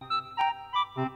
Dạ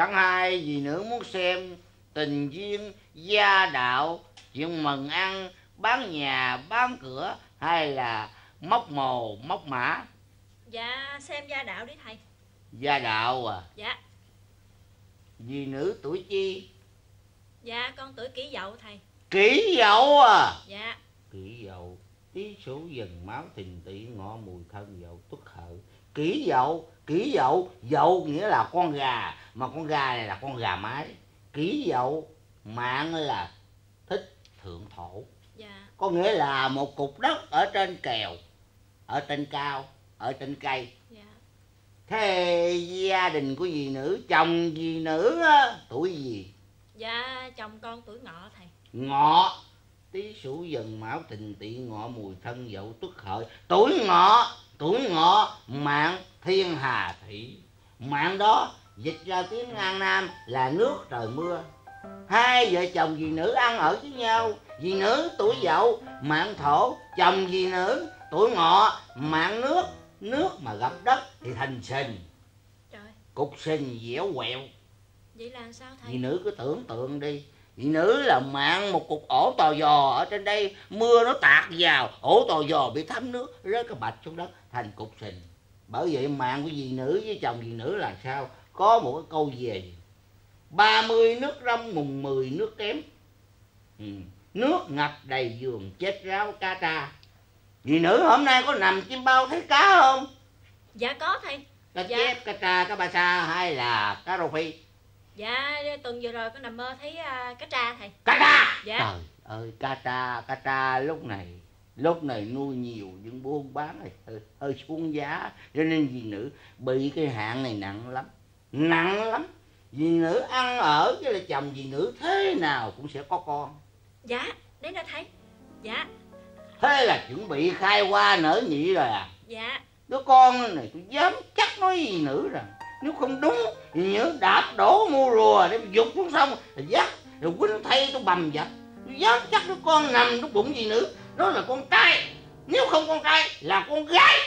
chẳng hay dì nữ muốn xem tình duyên gia đạo chuyện mừng ăn bán nhà bán cửa hay là móc mồ móc mã. Dạ xem gia đạo đi thầy. Gia đạo à? Dạ. Dì nữ tuổi chi? Dạ con tuổi kỷ dậu thầy. Kỷ dậu à? Dạ. Kỷ dậu tí số dần máu thìn tỵ ngọ mùi thân dậu tuất hợi kỷ dậu kỷ dậu dậu nghĩa là con gà mà con gà này là con gà mái. Kỷ dậu mạng là thích thượng thổ. Dạ. Có nghĩa là một cục đất ở trên kèo ở trên cao ở trên cây. Dạ. Thế gia đình của dì nữ chồng dì nữ á, tuổi gì? Dạ chồng con tuổi ngọ thầy. Ngọ tí sửu dần mão thìn tỵ ngọ mùi thân dậu tuất hợi tuổi ngọ tuổi ngọ mạng thiên hà thủy mạng đó dịch ra tiếng an nam là nước trời mưa. Hai vợ chồng dì nữ ăn ở với nhau dì nữ tuổi dậu mạng thổ chồng dì nữ tuổi ngọ mạng nước nước mà gặp đất thì thành sình. Trời. Cục sình dẻo quẹo. Vậy là sao Dì thầy nữ cứ tưởng tượng đi Dì nữ là mạng một cục ổ tò giò ở trên đây Mưa nó tạt vào Ổ tò giò bị thấm nước Rớt cái bạch xuống đất thành cục sình. Bởi vậy mạng của dì nữ với chồng dì nữ là sao? Có một cái câu về ba mươi nước râm mùng mười nước kém. Ừ. Nước ngập đầy giường chết ráo cá tra. Dì nữ hôm nay có nằm chim bao thấy cá không? Dạ có thầy. Cá Dạ. chép, cá tra, cá ba sa hay là cá rô phi Dạ tuần vừa rồi con nằm mơ thấy à, cá tra thầy. Cá tra? Dạ. Trời ơi cá tra cá tra lúc này lúc này nuôi nhiều nhưng buôn bán này hơi, hơi xuống giá. Cho nên dì nữ bị cái hạn này nặng lắm nặng lắm. Dì nữ ăn ở với lại chồng dì nữ thế nào cũng sẽ có con. Dạ đến đây thầy. Dạ. Thế là chuẩn bị khai hoa nở nhị rồi à? Dạ. Đứa con này tôi dám chắc nói dì nữ rằng nếu không đúng thì nhớ đạp đổ mua rùa để dục xuống sông rồi dắt, rồi quýnh thay tôi bầm dập. Tôi dám chắc đứa con nằm trong bụng gì nữa, đó là con trai. Nếu không con trai là con gái.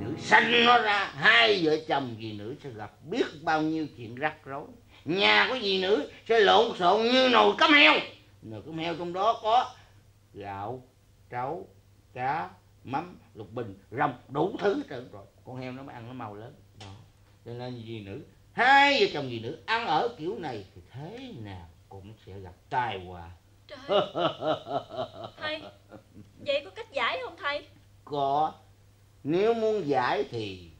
Nữ sanh nó ra, hai vợ chồng gì nữ sẽ gặp biết bao nhiêu chuyện rắc rối. Nhà của gì nữ sẽ lộn xộn như nồi cắm heo. Nồi cắm heo trong đó có gạo, trấu, cá mắm lục bình rong đủ thứ trơn rồi. Con heo nó mới ăn nó màu lớn. Đó. Cho nên dì nữ hai vợ chồng dì nữ ăn ở kiểu này thì thế nào cũng sẽ gặp tai họa. Trời Thầy Vậy có cách giải không thầy? Có. Nếu muốn giải thì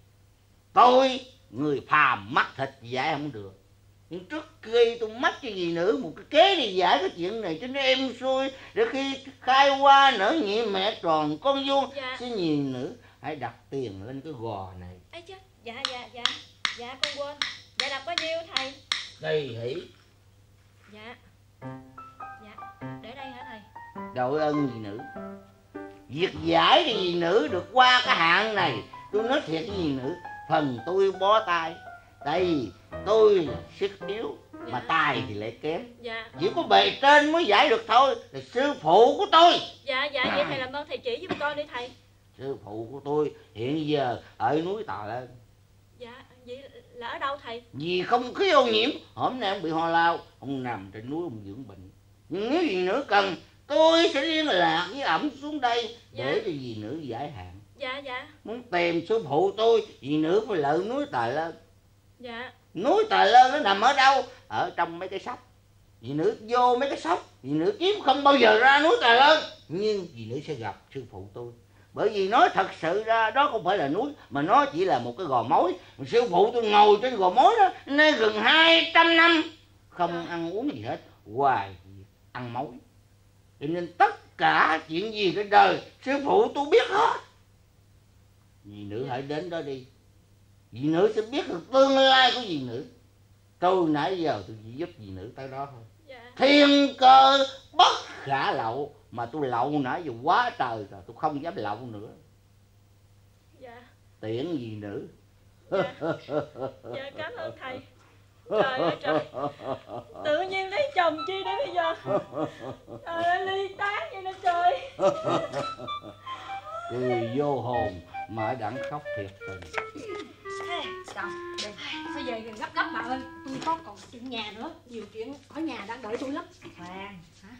tôi người phàm mắt thịt giải không được trước khi tôi mách cho dì nữ một cái kế để giải cái chuyện này cho nó êm xuôi. Để khi khai hoa nở nhị mẹ tròn con vuông Dạ. xin dì nữ hãy đặt tiền lên cái gò này. Ấy chứ Dạ dạ dạ. Dạ con quên. Dạ đặt bao nhiêu thầy? Đây hỷ. Dạ. Dạ. Để đây hả thầy? Đội ơn dì nữ. Việc giải cho dì nữ được qua cái hạn này. Tôi nói thiệt dì nữ phần tôi bó tay. Tại vì tôi sức yếu mà Dạ. tài thì lại kém. Dạ. Chỉ có bề trên mới giải được thôi là sư phụ của tôi. Dạ dạ vậy thầy làm ơn thầy chỉ giúp con đi thầy. Sư phụ của tôi hiện giờ ở núi tà lên. Dạ vậy là ở đâu thầy? Vì không khí ô nhiễm hôm nay ông bị ho lao ông nằm trên núi ông dưỡng bệnh. Nhưng nếu gì nữa cần tôi sẽ liên lạc với ổng xuống đây Dạ. để cho dì nữ giải hạn. Dạ dạ. Muốn tìm sư phụ tôi dì nữ phải lỡ núi tài lên. Dạ núi tài lơn nó nằm ở đâu? Ở trong mấy cái sóc. Vì nữ vô mấy cái sóc, vì nữ kiếm không bao giờ ra núi tài lơn nhưng vì nữ sẽ gặp sư phụ tôi. Bởi vì nói thật sự ra, đó không phải là núi, mà nó chỉ là một cái gò mối. Sư phụ tôi ngồi trên gò mối đó nay gần 200 năm, không ăn uống gì hết, hoài ăn mối. Cho nên tất cả chuyện gì trên đời, sư phụ tôi biết hết. Vì nữ hãy đến đó đi dì nữ sẽ biết được tương lai của dì nữ. Tôi nãy giờ tôi chỉ giúp dì nữ tới đó thôi. Dạ. Thiên cơ bất khả lậu mà tôi lậu nãy giờ quá trời rồi tôi không dám lậu nữa. Dạ. Tiễn dì nữ. Dạ. Dạ cảm ơn thầy. Trời ơi trời. Tự nhiên lấy chồng chi đấy bây giờ. Trời ơi ly tán vậy nè trời. Cười vô hồn mà đặng khóc thiệt tình về gấp gấp bà ơi. Tôi có còn chuyện nhà nữa Nhiều chuyện ở nhà đang đợi tôi lắm. Khoan. Hả?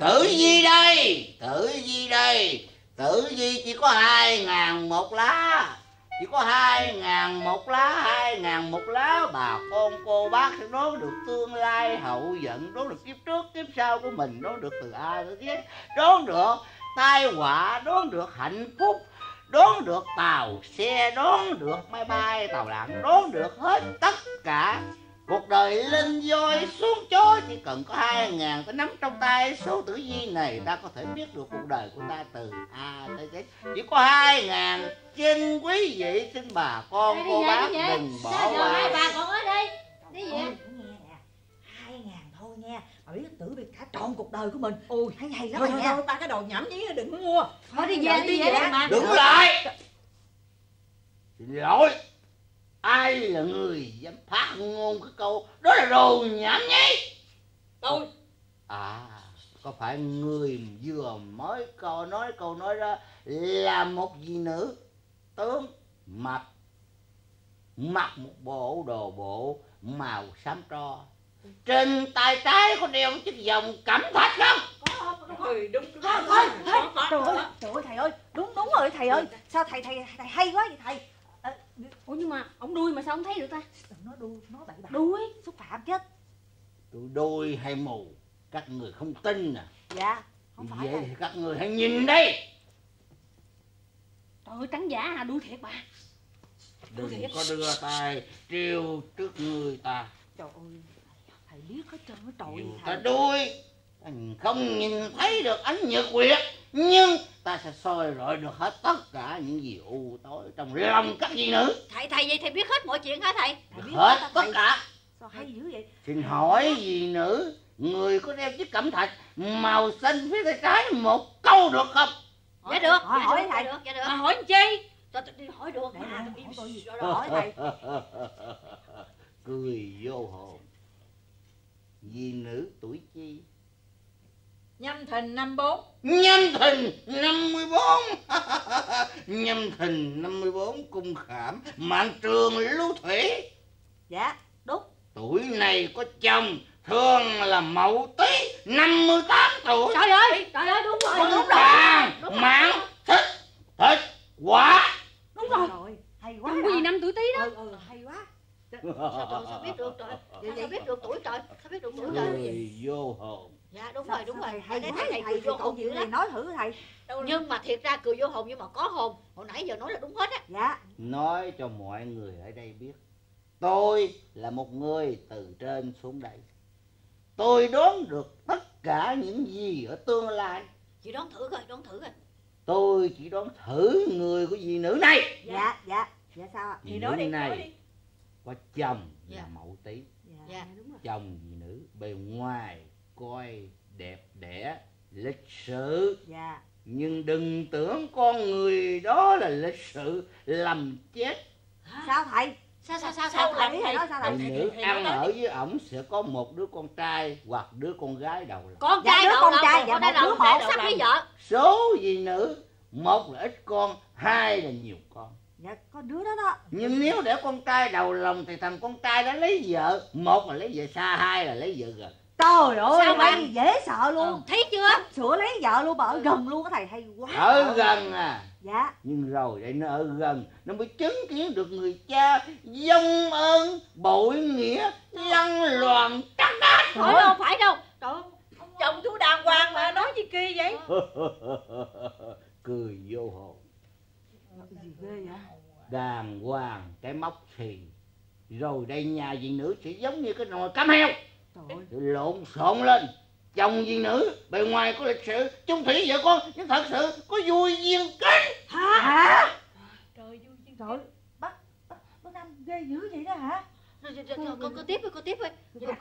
tử di đây tử di đây. Tử di chỉ có hai ngàn một lá chỉ có hai ngàn một lá hai ngàn một lá. Bà con cô bác sẽ đoán được tương lai hậu vận đoán được kiếp trước kiếp sau của mình đoán được từ a tới z đoán được tai họa đoán được hạnh phúc đoán được tàu xe đoán được máy bay tàu lặn đoán được hết tất cả. Cuộc đời lên voi xuống chó chỉ cần có hai ngàn cái nắm trong tay số tử vi này ta có thể biết được cuộc đời của ta từ a tới z. Chỉ có hai ngàn xin quý vị xin bà con cô bác đừng bỏ qua. bà còn ở đây? Đi về nha Bà biết tử bị cả trọn cuộc đời của mình. Ôi, hay hay lắm thôi thôi thôi ba cái đồ nhảm nhí đừng có mua. Thôi đi về, đi về mà. đứng lại. Xin lỗi. Ai là người dám phát ngôn cái câu đó là đồ nhảm nhí? Tôi. À, có phải người vừa mới câu nói câu nói đó là một vị nữ tướng mập mặc một bộ đồ bộ màu xám tro trên tay trái có đeo chiếc vòng cẩm thạch không ừ đúng đúng. Trời ơi, trời ơi thầy ơi. Đúng đúng rồi thầy ơi. Sao thầy thầy thầy hay quá vậy thầy? À, ủa nhưng mà ông đuôi mà sao ông thấy được ta? Đừng nói đuôi, nói bậy bạ. Đuôi? Xúc phạm chết tôi đôi hay mù các người không tin à Dạ Không phải vậy thầy thì các người hãy nhìn đây trời ơi trắng giả à đuôi thiệt bà đừng có đưa tay trêu trước người ta. Trời ơi biết hết trơn Dù gì ta thầy đuôi không nhìn thấy được ánh nhật nguyệt nhưng ta sẽ soi rọi được hết tất cả những gì u tối trong lòng các vị nữ. Thầy thầy vậy thầy biết hết mọi chuyện hả thầy? Thầy biết hết hết tất thầy? cả. Sao hay dữ vậy? Xin hỏi vị nữ người có đeo chiếc cẩm thạch màu xanh phía tay trái một câu được không? Dạ được hỏi- dạ hỏi thầy. dạ được dạ được. Mà hỏi chi? Tôi- tôi đi hỏi được mà hỏi tôi gì? Hỏi thầy. Cười vô hồn vì nữ tuổi chi? Nhâm thìn năm bốn. Nhâm thìn năm mươi bốn. Nhâm thìn năm mươi bốn cung khảm mạng trường lưu thủy. Dạ đúng. Tuổi này có chồng thường là mậu tý 58 tuổi. Trời ơi trời ơi đúng rồi đúng rồi. Đúng rồi. mạng thích thích quả. Đúng rồi. Rồi Hay quá Trong gì năm tuổi tí đó. Ừ ừ hay quá sao trời sao biết được trời? Sao biết được tuổi trời? Sao biết được tuổi trời? Cười vô hồn. Dạ đúng Sao- rồi đúng sao rồi. thầy thầy thầy thầy cười vô cậu hồn dữ lắm. nói thử thầy nhưng mà thiệt ra cười vô hồn nhưng mà có hồn. Hồi nãy giờ nói là đúng hết á. Dạ. Nói cho mọi người ở đây biết tôi là một người từ trên xuống đây. Tôi đoán được tất cả những gì ở tương lai. Chị đoán thử coi đoán thử coi. Tôi chỉ đoán thử người của vị nữ này. Dạ dạ. Dạ sao ạ? Thì nói đi này nói đi có chồng là Dạ. mậu tý Dạ, Dạ. đúng rồi. Chồng vị nữ bề ngoài coi đẹp đẽ lịch sự. Dạ. Nhưng đừng tưởng con người đó là lịch sự làm chết. Sao thầy? Sao sao sao Sao Thầy? thầy nói sao thầy? Thầy- nữ ăn ở với ổng sẽ có một đứa con trai hoặc đứa con gái đầu lòng. Con Dạ, trai đứa đầu con lòng trai, dạ, trai một đứa đầu sắp với vợ số gì nữ một là ít con hai là nhiều con Dạ có đứa đó đó. Nhưng nếu để con trai đầu lòng thì thằng con trai đã lấy vợ. Một là lấy vợ xa hai là lấy vợ gần. Trời ơi Sao mày bạn? dễ sợ luôn. Ờ, thấy chưa? Sửa lấy vợ luôn mà ở gần luôn á thầy hay quá. Ở gần à? Dạ. Nhưng rồi đây nó ở gần nó mới chứng kiến được người cha dông ơn bội nghĩa lăn loàn trắc đách phải đâu phải đâu. Trời chồng chú đàng hoàng mà nói gì kỳ vậy? Cười vô hồn. Gì ghê vậy đàng hoàng cái móc xì rồi đây nhà dị nữ sẽ giống như cái nồi cám heo trời ơi. Sự lộn xộn lên. Chồng dị nữ bề ngoài có lịch sự. Chung thủy vợ con nhưng thật sự có vui duyên kính hả? Trời vui chứ trời bác bác bác năm ghê dữ vậy đó hả Con con tiếp đi con tiếp đi đặt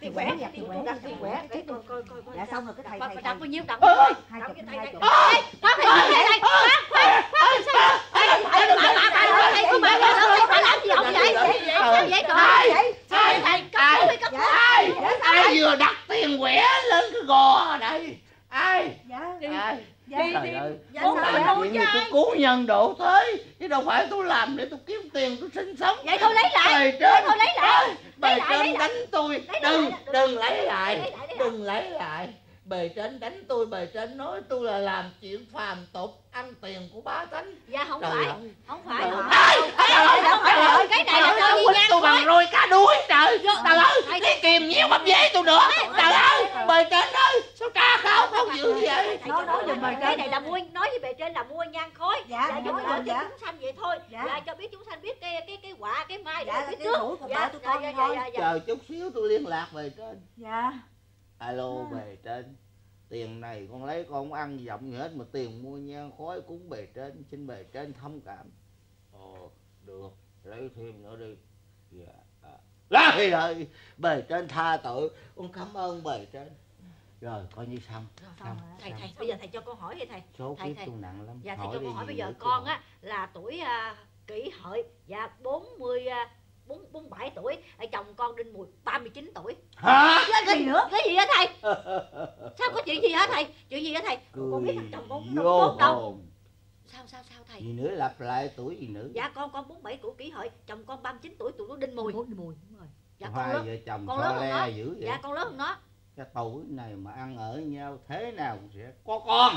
tiền quẻ, đặt tiền quẻ, đặt tiền quẻ. Coi coi coi coi dạ xong rồi cái thầy đặt thầy đặt bao nhiêu đặt Ơ, bao nhiêu hai đặt chục hai chục thầy có thầy thầy thầy khoan khoan khoan sao thầy thầy bà bà bà thầy có bà bà thầy bà làm gì ông vậy sao vậy trời thầy thầy cấp cứu đi cấp cứu ai ai vừa đặt tiền quẻ lên cái gò đây ai dạ ai dạ trời ơi. dạ sao vậy? chuyện gì tôi cứu nhân độ thế chứ đâu phải tôi làm để tôi kiếm tiền tôi sinh sống. Vậy thôi lấy lại. Bề trên. Thôi lấy lại. Bề lấy lại, lấy trên lại. đánh tôi. Lấy đừng lại, đừng lấy lấy lấy lại. đừng lấy lại bề trên đánh tôi bề trên nói tôi là làm chuyện phàm tục ăn tiền của bá tánh. Dạ không Trời phải. ơi. không phải Trời không ơi, không phải cái này là trời do ơi, di quýnh nhan tôi bằng roi cá đuối. Trời trời ơi. cái kìm nhiêu bắp dế tôi nữa trời ơi. Bề trên ơi sao tra khảo không? dữ vậy. Nói nói giùm bề trên. Này là mua nói với bề trên là mua nhang khói. Dạ, dạ giống dạ, như dạ. cho chúng sanh vậy thôi. Dạ. dạ cho biết chúng sanh biết cái cái cái quả cái mai dạ để biết cái trước. dạ. dạ dạ dạ dạ chờ chút xíu tôi liên lạc bề trên. Dạ alo À. bề trên. Tiền này con lấy con ăn giọng gì hết mà tiền mua nhang khói cúng bề trên xin bề trên thông cảm. Ồ được. Lấy thêm nữa đi. Dạ à. Ơi bề trên tha tội. Con cảm ơn bề trên. Rồi coi như xong. Xong thầy xong. thầy bây giờ thầy cho con hỏi đi thầy. Số thầy, kiếp thầy. tôi nặng lắm. Dạ thầy cho con hỏi bây giờ con á là tuổi à, kỷ hợi và 40 à, bốn bốn bảy tuổi chồng con đinh mùi 39 tuổi. Hả? Cái gì nữa? cái gì hả thầy? Sao có chuyện gì hả thầy? Chuyện gì hả thầy? Con biết cười thằng chồng con có tốt đâu. sao sao sao thầy? Gì nữa? Lặp lại tuổi gì nữa? Dạ con con 47 tuổi kỷ hợi chồng con 39 tuổi tụi nó đinh mùi. Đinh mùi đúng rồi. Dạ con hai lớn vợ chồng con lớn hơn le nó. dữ vậy. Dạ con lớn hơn nó. Cái tuổi này mà ăn ở nhau thế nào cũng sẽ có con.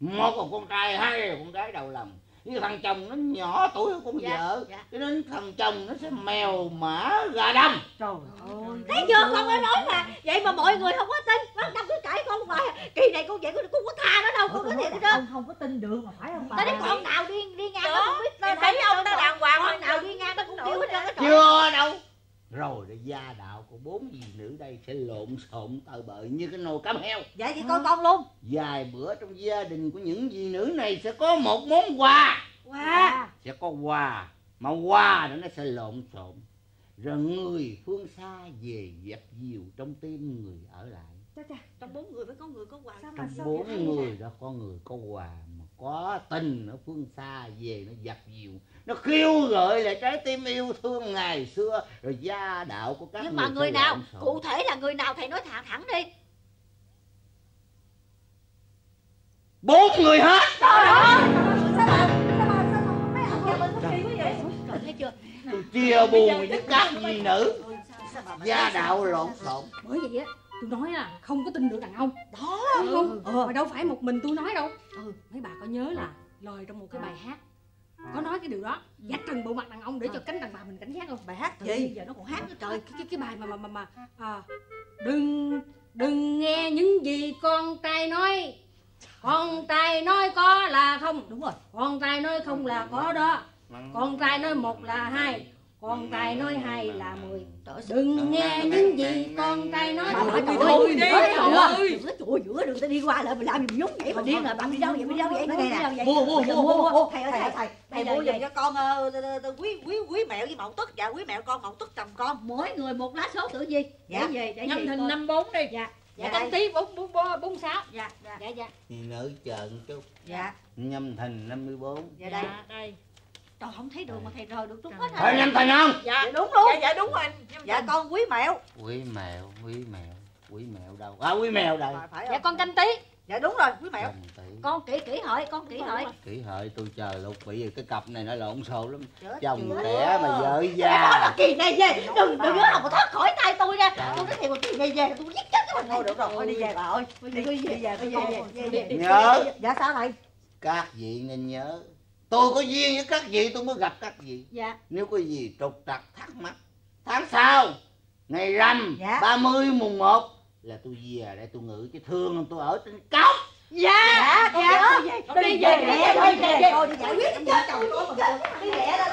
Một là con trai hai là con gái đầu lòng như thằng chồng nó nhỏ tuổi hơn con Dạ, vợ. dạ. cho nên thằng chồng nó sẽ mèo mã gà đâm trời ơi. Thấy chưa? Con đã nói mà. Vậy mà mọi người không có tin. Bác năm cứ cãi con hoài. Kỳ này con vậy con không có tha nó đâu con có thiệt đâu không không có tin được mà phải không bà tới đấy con nào đi đi ngang nó cũng biết thì thấy ông ta đàng hoàng con nào đi ngang nó cũng kêu hết trơn chưa đâu rồi để gia đạo của bốn dì nữ đây sẽ lộn xộn tờ bợ như cái nồi cám heo. Dạ vậy coi con luôn. Vài bữa trong gia đình của những dì nữ này sẽ có một món quà. Wow sẽ có quà mà quà đó nó sẽ lộn xộn. Rồi người phương xa về dẹp dìu trong tim người ở lại. Trong bốn người phải có người có quà. Sao mà trong bốn người đó có người có quà mà có tình ở phương xa về nó dập dìu nó kêu gọi lại trái tim yêu thương ngày xưa rồi gia đạo của các nhưng người mà người nào cụ thể là người nào thầy nói thẳng thẳng đi. Bốn người hết. Trời ơi! Thấy chưa? Tôi chia buồn với các dì nữ. gia đạo lộn xộn. Bởi vậy á tôi nói là không có tin được đàn ông. Đó. Không? Ừ. mà đâu phải một mình tôi nói đâu. Ừ. mấy bà có nhớ là lời trong một cái bài hát có nói cái điều đó. Dắt trần bộ mặt đàn ông để cho cánh đàn bà mình cảnh giác không? Bài hát gì? giờ nó còn hát nữa. Trời cái cái, cái bài mà mà mà mà à, đừng đừng nghe những gì con trai nói. Con trai nói có là không. Đúng rồi. Con trai nói không là có đó. con trai nói một là hai con trai nói hai là mười đừng nghe những gì con trai nói Bà nói Trời trời ơi, trời giữa đường ta đi qua lại mà làm gì nhúng vậy mà điên là bạn đi đâu vậy đi đâu vậy đi đâu nè vậy mua mua mua mua thầy ơi thầy thầy mua giùm cho con ờ, ờ, ờ, quý quý quý mẹo với mậu tức và quý mẹo con mậu tức chồng con mỗi người một lá số tự gì Dạ. về nhâm thìn năm bốn đi dạ dạ dạ canh tí bốn bốn bốn bốn sáu dạ dạ dạ dạ nữ chợn chút dạ nhâm thìn 54 dạ đây đây trời không thấy đường mà thầy rời được đúng hết phải hả nhâm thìn không dạ đúng luôn. dạ dạ đúng rồi. Dạ con quý mẹo. Quý mèo quý mèo quý mèo đâu? À quý mèo đây. phải dạ con canh tí. Dạ đúng rồi quý mẹ Trầm tỷ con kỹ kỹ hỏi con kỹ hỏi kỹ hợi tôi chờ lục bị cái cặp này nó lộn xộn lắm. Chết chồng trẻ mà vợ đó già. là kỳ này về. Đừng đừng có hòng thoát khỏi tay tôi nha. Tôi nói thiệt mà kỳ này về tôi giết chết cái thôi được rồi thôi đi về bà ơi. Đi đi về đi về đi về đi về. Nhớ. Dạ sao thầy? Các vị nên nhớ tôi có duyên với các vị tôi mới gặp các vị. Dạ. Nếu có gì trục trặc thắc mắc tháng sau ngày rằm Dạ. 30 mùng 1 là tôi về đây tôi ngự chứ thương tôi ở trên cốc. Dạ. Dạ con dạ nhớ. con đi về đi về thôi đi về. Về về thôi đi giải quyết vợ chồng tôi đi lẹ đó.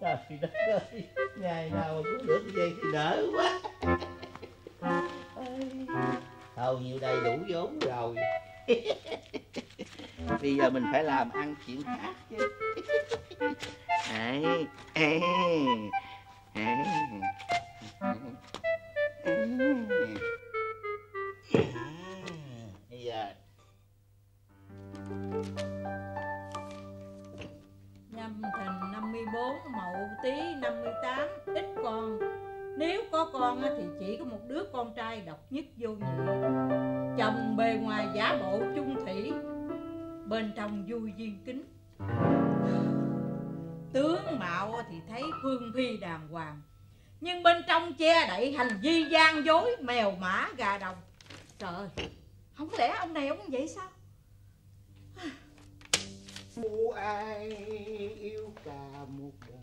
Trời đất ơi ngày nào mà cũng được vậy thì đỡ quá hầu nhiêu đầy đủ vốn rồi. Bây giờ mình phải làm ăn chuyện khác chứ. Đấy ê. Bây giờ. Nhâm thìn 54, mậu tí 58, ít con. Nếu có con thì chỉ có một đứa con trai độc nhất vô nhị. Chồng bề ngoài giả bộ chung thủy, Bên trong vui duyên kính. Tướng mạo thì thấy phương phi đàng hoàng, Nhưng bên trong che đậy hành vi gian dối, Mèo mã, gà đồng. Trời không lẽ ông này ông vậy sao? Mua ai yêu cả một đời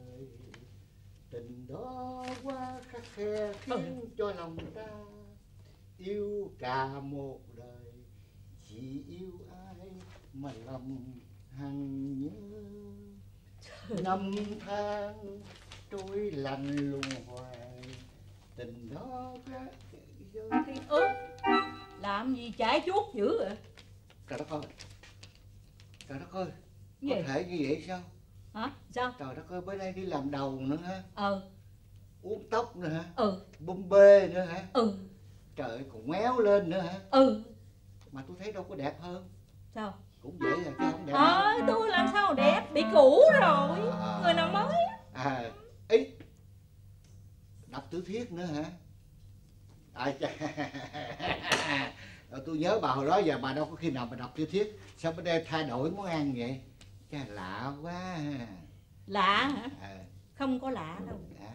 Tình đó quá khắc khe khiến cho lòng ta Yêu cả một đời. Chỉ yêu ai mà lòng hằng nhớ. Năm tháng trôi lạnh lùng hoài. Tình đó quá Thiên ước Làm gì chải chuốt dữ vậy? Trời đất ơi. Trời đất ơi Gì? Có thể như vậy sao Hả? Sao? Trời đất ơi mới đây đi làm đầu nữa ha Ờ, Uống tóc nữa hả? Ừ, Bum bê nữa hả? Ừ, Trời còn méo lên nữa hả? Ừ. Mà tôi thấy đâu có đẹp hơn. Sao? Cũng vậy à chứ không đẹp Ờ, tôi làm sao đẹp, bị cũ rồi. À. Người nào mới? À ý. Đọc tiểu thuyết nữa hả? À chà. Tôi nhớ bà hồi đó giờ bà đâu có khi nào bà đọc tiểu thuyết. Sao bữa đây thay đổi món ăn vậy Chà lạ quá. Lạ hả? à, Không có lạ đâu. À,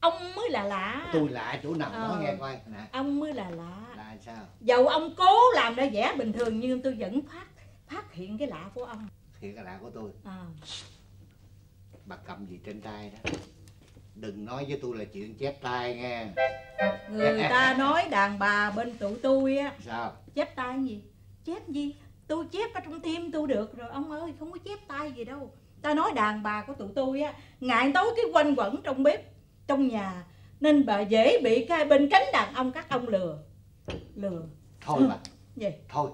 Ông mới là lạ. Tôi lạ chỗ nào nói Ờ. nghe coi. Nè. Ông mới là lạ. Là sao? Dầu ông cố làm ra vẻ bình thường Nhưng tôi vẫn phát phát hiện cái lạ của ông. Thì cái lạ của tôi. À. Bà cầm gì trên tay đó? Đừng nói với tôi là chuyện chép tay nghe. Người ta nói đàn bà bên tụi tôi á. Sao? Chép tay gì? Chép gì? Tôi chép ở trong tim tôi được rồi Ông ơi không có chép tay gì đâu. Ta nói đàn bà của tụi tôi á Ngại tối cái quanh quẩn trong bếp Trong nhà Nên bà dễ bị cái bên cánh đàn ông các ông lừa. Lừa. Thôi bà. Gì? Thôi.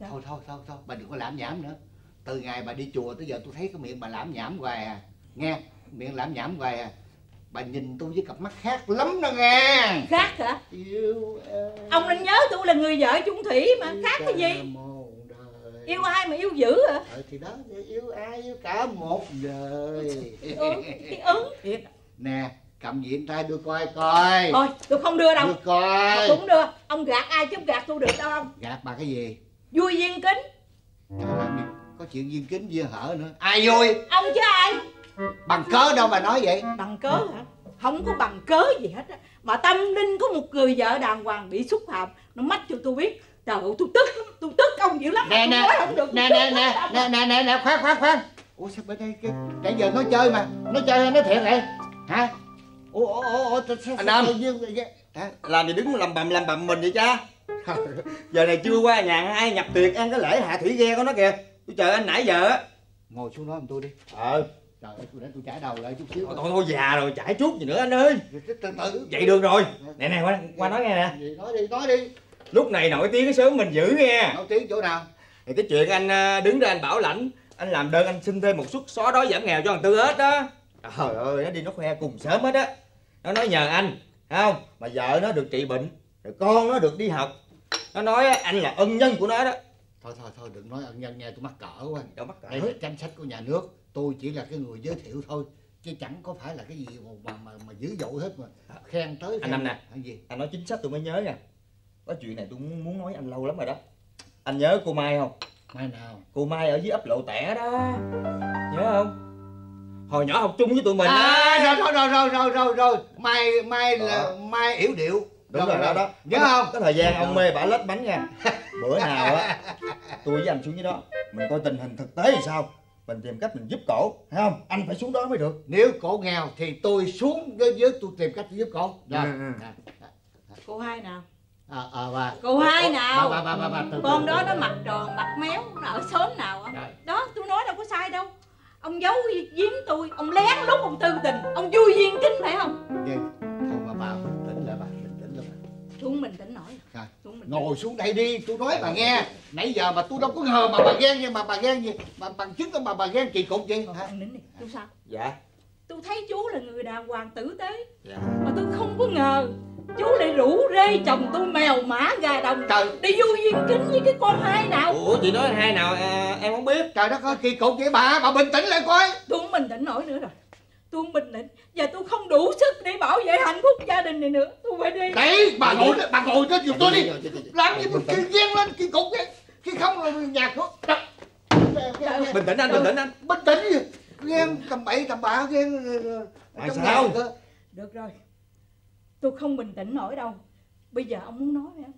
Sao? Thôi thôi thôi thôi Bà đừng có lãm nhảm nữa. Từ ngày bà đi chùa tới giờ tôi thấy cái miệng bà lãm nhảm hoài à. Nghe Miệng lãm nhảm hoài à. Bà nhìn tôi với cặp mắt khác lắm đó nghe. Khác hả? Yêu Ông nên nhớ tôi là người vợ chung thủy mà. Khác cái gì? Yêu ai mà yêu dữ hả? Ờ, thì đó yêu ai yêu cả một đời. Ừ, cái ứng. Thiệt. Nè cầm diện tay đưa coi coi. Thôi tôi không đưa đâu. Đưa coi. Tôi cũng đưa. Ông gạt ai chứ không gạt tôi được đâu ông. Gạt bà cái gì? Vui duyên kính. Trời Có chuyện viên kính viên hở nữa. Ai vui? Ông chứ ai? Bằng cớ đâu mà nói vậy? Bằng cớ hả? Không có bằng cớ gì hết á. Mà tâm linh có một người vợ đàng hoàng bị xúc phạm Nó mách cho tôi biết Trời ơi tôi tức Tôi tức ông dữ lắm Nè nè nói Nè nè nè nè nè nè nè khoan khoan khoan. Ủa sao bên đây Nãy giờ nói chơi mà Nói chơi hay nói thiệt vậy? Hả? Ủa ủa ủa Anh Nam. làm gì đứng làm bầm làm bầm mình vậy cha? Giờ này chưa qua nhà ai nhập tiệc ăn cái lễ hạ thủy ghe của nó kìa. Tôi chờ anh nãy giờ á. Ngồi xuống đó giùm tôi đi. Ờ. Trời ơi tôi để tôi trả đầu lại chút xíu. Thôi, thôi thôi già rồi chảy chút gì nữa anh ơi. Từ từ. Vậy được rồi. Nè nè qua, qua nói nghe nè. Gì nói đi nói đi lúc này nổi tiếng cái sớm mình giữ nghe. Nói tiếng chỗ nào? Thì cái chuyện anh à, đứng ra anh bảo lãnh anh làm đơn anh xin thêm một suất xóa đói giảm nghèo cho thằng tư hết đó. Trời ơi nó đi nó khoe cùng sớm hết á. Nó nói nhờ anh không? Mà vợ nó được trị bệnh rồi con nó được đi học. Nó nói anh là ân nhân của nó đó. Thôi thôi thôi đừng nói ân nhân nghe tôi mắc cỡ quá đâu mắc cỡ? Đây là chính sách của nhà nước. Tôi chỉ là cái người giới thiệu thôi chứ chẳng có phải là cái gì mà mà mà dữ dội hết mà. Khen tới Anh khen Năm nè. Hả gì? Anh nói chính xác tôi mới nhớ nha có chuyện này tôi muốn, muốn nói anh lâu lắm rồi đó. Anh nhớ cô mai không? Mai nào? Cô mai ở dưới ấp lộ tẻ đó. Nhớ không? Hồi nhỏ học chung với tụi mình à, á rồi rồi rồi rồi rồi rồi. Mai mai là Đó. mai yểu điệu. Đúng rồi đó đó. Nhớ không? có thời gian ông mê bả lết bánh nha. Bữa nào á tôi với anh xuống dưới đó mình coi tình hình thực tế thì sao. Mình tìm cách mình giúp cổ thấy không? Anh phải xuống đó mới được. Nếu cổ nghèo thì tôi xuống với, với tôi tìm cách giúp cổ. Rồi. À, cô hai nào à, à, bà. Cô hai bà nào? bà bà bà, bà từ, con từ, đó từ. nó mặt tròn mặt méo nó ở xóm nào Rồi. đó tôi nói đâu có sai đâu. Ông giấu giếm tôi ông lén lút ông tư tình ông vui duyên kính phải không? Vậy, thôi bà bà bình tĩnh lại bà bình tĩnh lại bà. Xuống mình tỉnh nổi. Rồi. xuống mình ngồi xuống đây đi tôi nói bà nghe. nãy giờ mà tôi đâu có ngờ mà bà ghen nhưng mà bà ghen gì bà bằng chứng mà bà ghen kỳ cục gì hả? Ông nín đi. Tôi sao? Dạ. Tôi thấy chú là người đàng hoàng tử tế. Dạ. Mà tôi không có ngờ chú lại rủ rê chồng tôi mèo mã gà đồng. Trời. Đi vui duyên kính với cái con hai nào. Ủa chị nói hai nào à, em không biết. Trời đất ơi kỳ cục vậy bà bà bình tĩnh lại coi. Tôi không bình tĩnh nổi nữa rồi. Tôi không bình tĩnh. Và tôi không đủ sức để bảo vệ hạnh phúc gia đình này nữa. Tôi phải đi. Đấy bà ngồi đó, bà ngồi đó giùm tôi đi. Làm gì mà kỳ ghen lên kỳ cục vậy khi không là nhà Trời. bình tĩnh anh bình tĩnh anh. Bình tĩnh gì? Ghen tầm bậy tầm bạ ghen ờ, Tại trong sao? được rồi tôi không bình tĩnh nổi đâu. Bây giờ ông muốn nói hả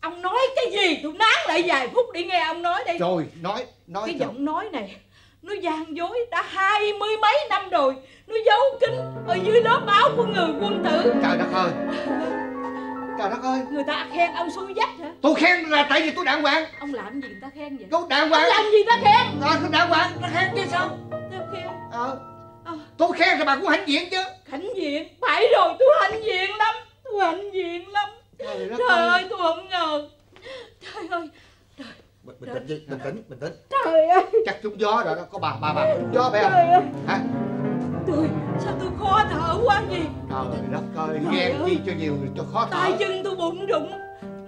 ông nói cái gì? Tôi nán lại vài phút để nghe ông nói đi. Rồi nói nói cái giọng nói này nó gian dối đã hai mươi mấy năm rồi. Nó giấu kín ở dưới lớp áo của người quân tử. Trời đất ơi. Trời đất ơi. Người ta khen ông xui dách hả? Tôi khen là tại vì tôi đàng hoàng. Ông làm gì người ta khen vậy? Tôi đàng ông hoàng làm gì ta khen? Rồi tôi đàng hoàng. Nó khen chứ sao? Ta khen. Ờ. Ờ. tôi khen thì bà cũng hãnh diện chứ hãnh diện phải rồi tôi hãnh diện lắm tôi hãnh diện lắm. Trời trời ơi ơi tôi không ngờ. Trời ơi bình, bình tĩnh đi bình tĩnh bình tĩnh. Trời ơi. Chắc trúng gió rồi đó có bà bà bà trúng gió phải không? Trời ơi. Hả? Tôi sao tôi khó thở quá gì trời đất ơi Trời ghen ơi. chi cho nhiều cho khó thở. Tay chân tôi bụng rụng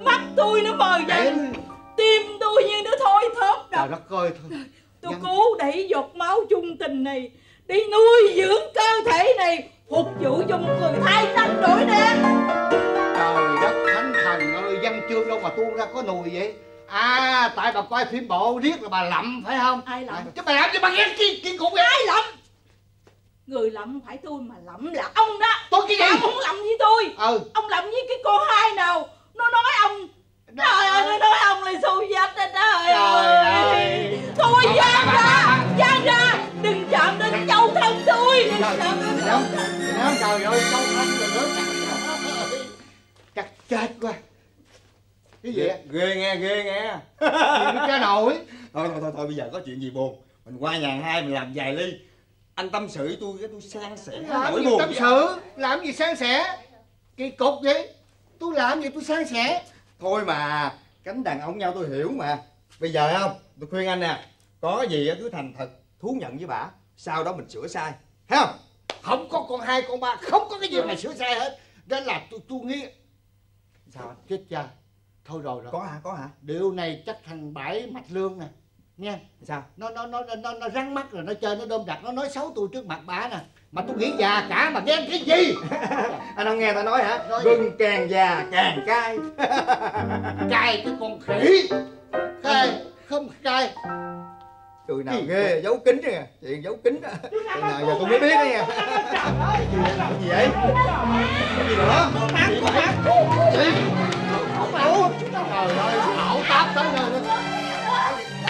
mắt tôi nó mờ Vậy dần tim tôi như nó thôi thóp trời đập đất ơi thôi. Tôi Dân- cố đẩy giọt máu chung tình này đi nuôi dưỡng cơ thể này phục vụ cho một người thay xanh đổi đen trời đất thánh thần ơi văn chương đâu mà tuôn ra có nùi vậy? À tại bà coi phim bộ riết là bà lậm phải không? Ai lậm? Chứ bà làm cho bà ghen chi chi cục vậy ai lậm? Người lậm phải tôi mà lậm là ông đó. Tôi cái gì? Ông không lậm với tôi. Ừ. Ông lậm với cái con hai nào ghê nghe ghê nghe. Nó cha nổi thôi thôi thôi thôi bây giờ có chuyện gì buồn. Mình qua nhà hai mình làm vài ly. Anh tâm sự tôi cái tôi san sẻ làm nỗi gì buồn tâm sự? Làm gì san sẻ? Kỳ cục vậy. Tôi làm gì tôi san sẻ? Thôi mà cánh đàn ông nhau tôi hiểu mà. Bây giờ không tôi khuyên anh nè. Có gì cứ thành thật thú nhận với bà. Sau đó mình sửa sai. Thấy không? Không có con hai con ba không có cái gì mà sửa sai hết. Đó là tôi tôi nghĩ sao anh? Chết cha thôi rồi rồi. Có hả? Có hả? Điều này chắc thằng bãi mạch lương nè. Nghe. Sao? Nó nó nó nó nó rắn mắt rồi nó chơi nó đôm đặt nó nói xấu tôi trước mặt bà nè. Mà tôi nghĩ già cả mà ghen cái gì? Anh không nghe ta nói hả? Nói gừng càng già càng cay. Cài cái con khỉ. Cài không cài cười nào Gì? ghê giấu kín kìa. Chuyện giấu kín đó. Chuyện nào giờ tôi mới biết đó nha. cái gì vậy? Cái gì nữa gì trời ơi ảo táp tới nơi nữa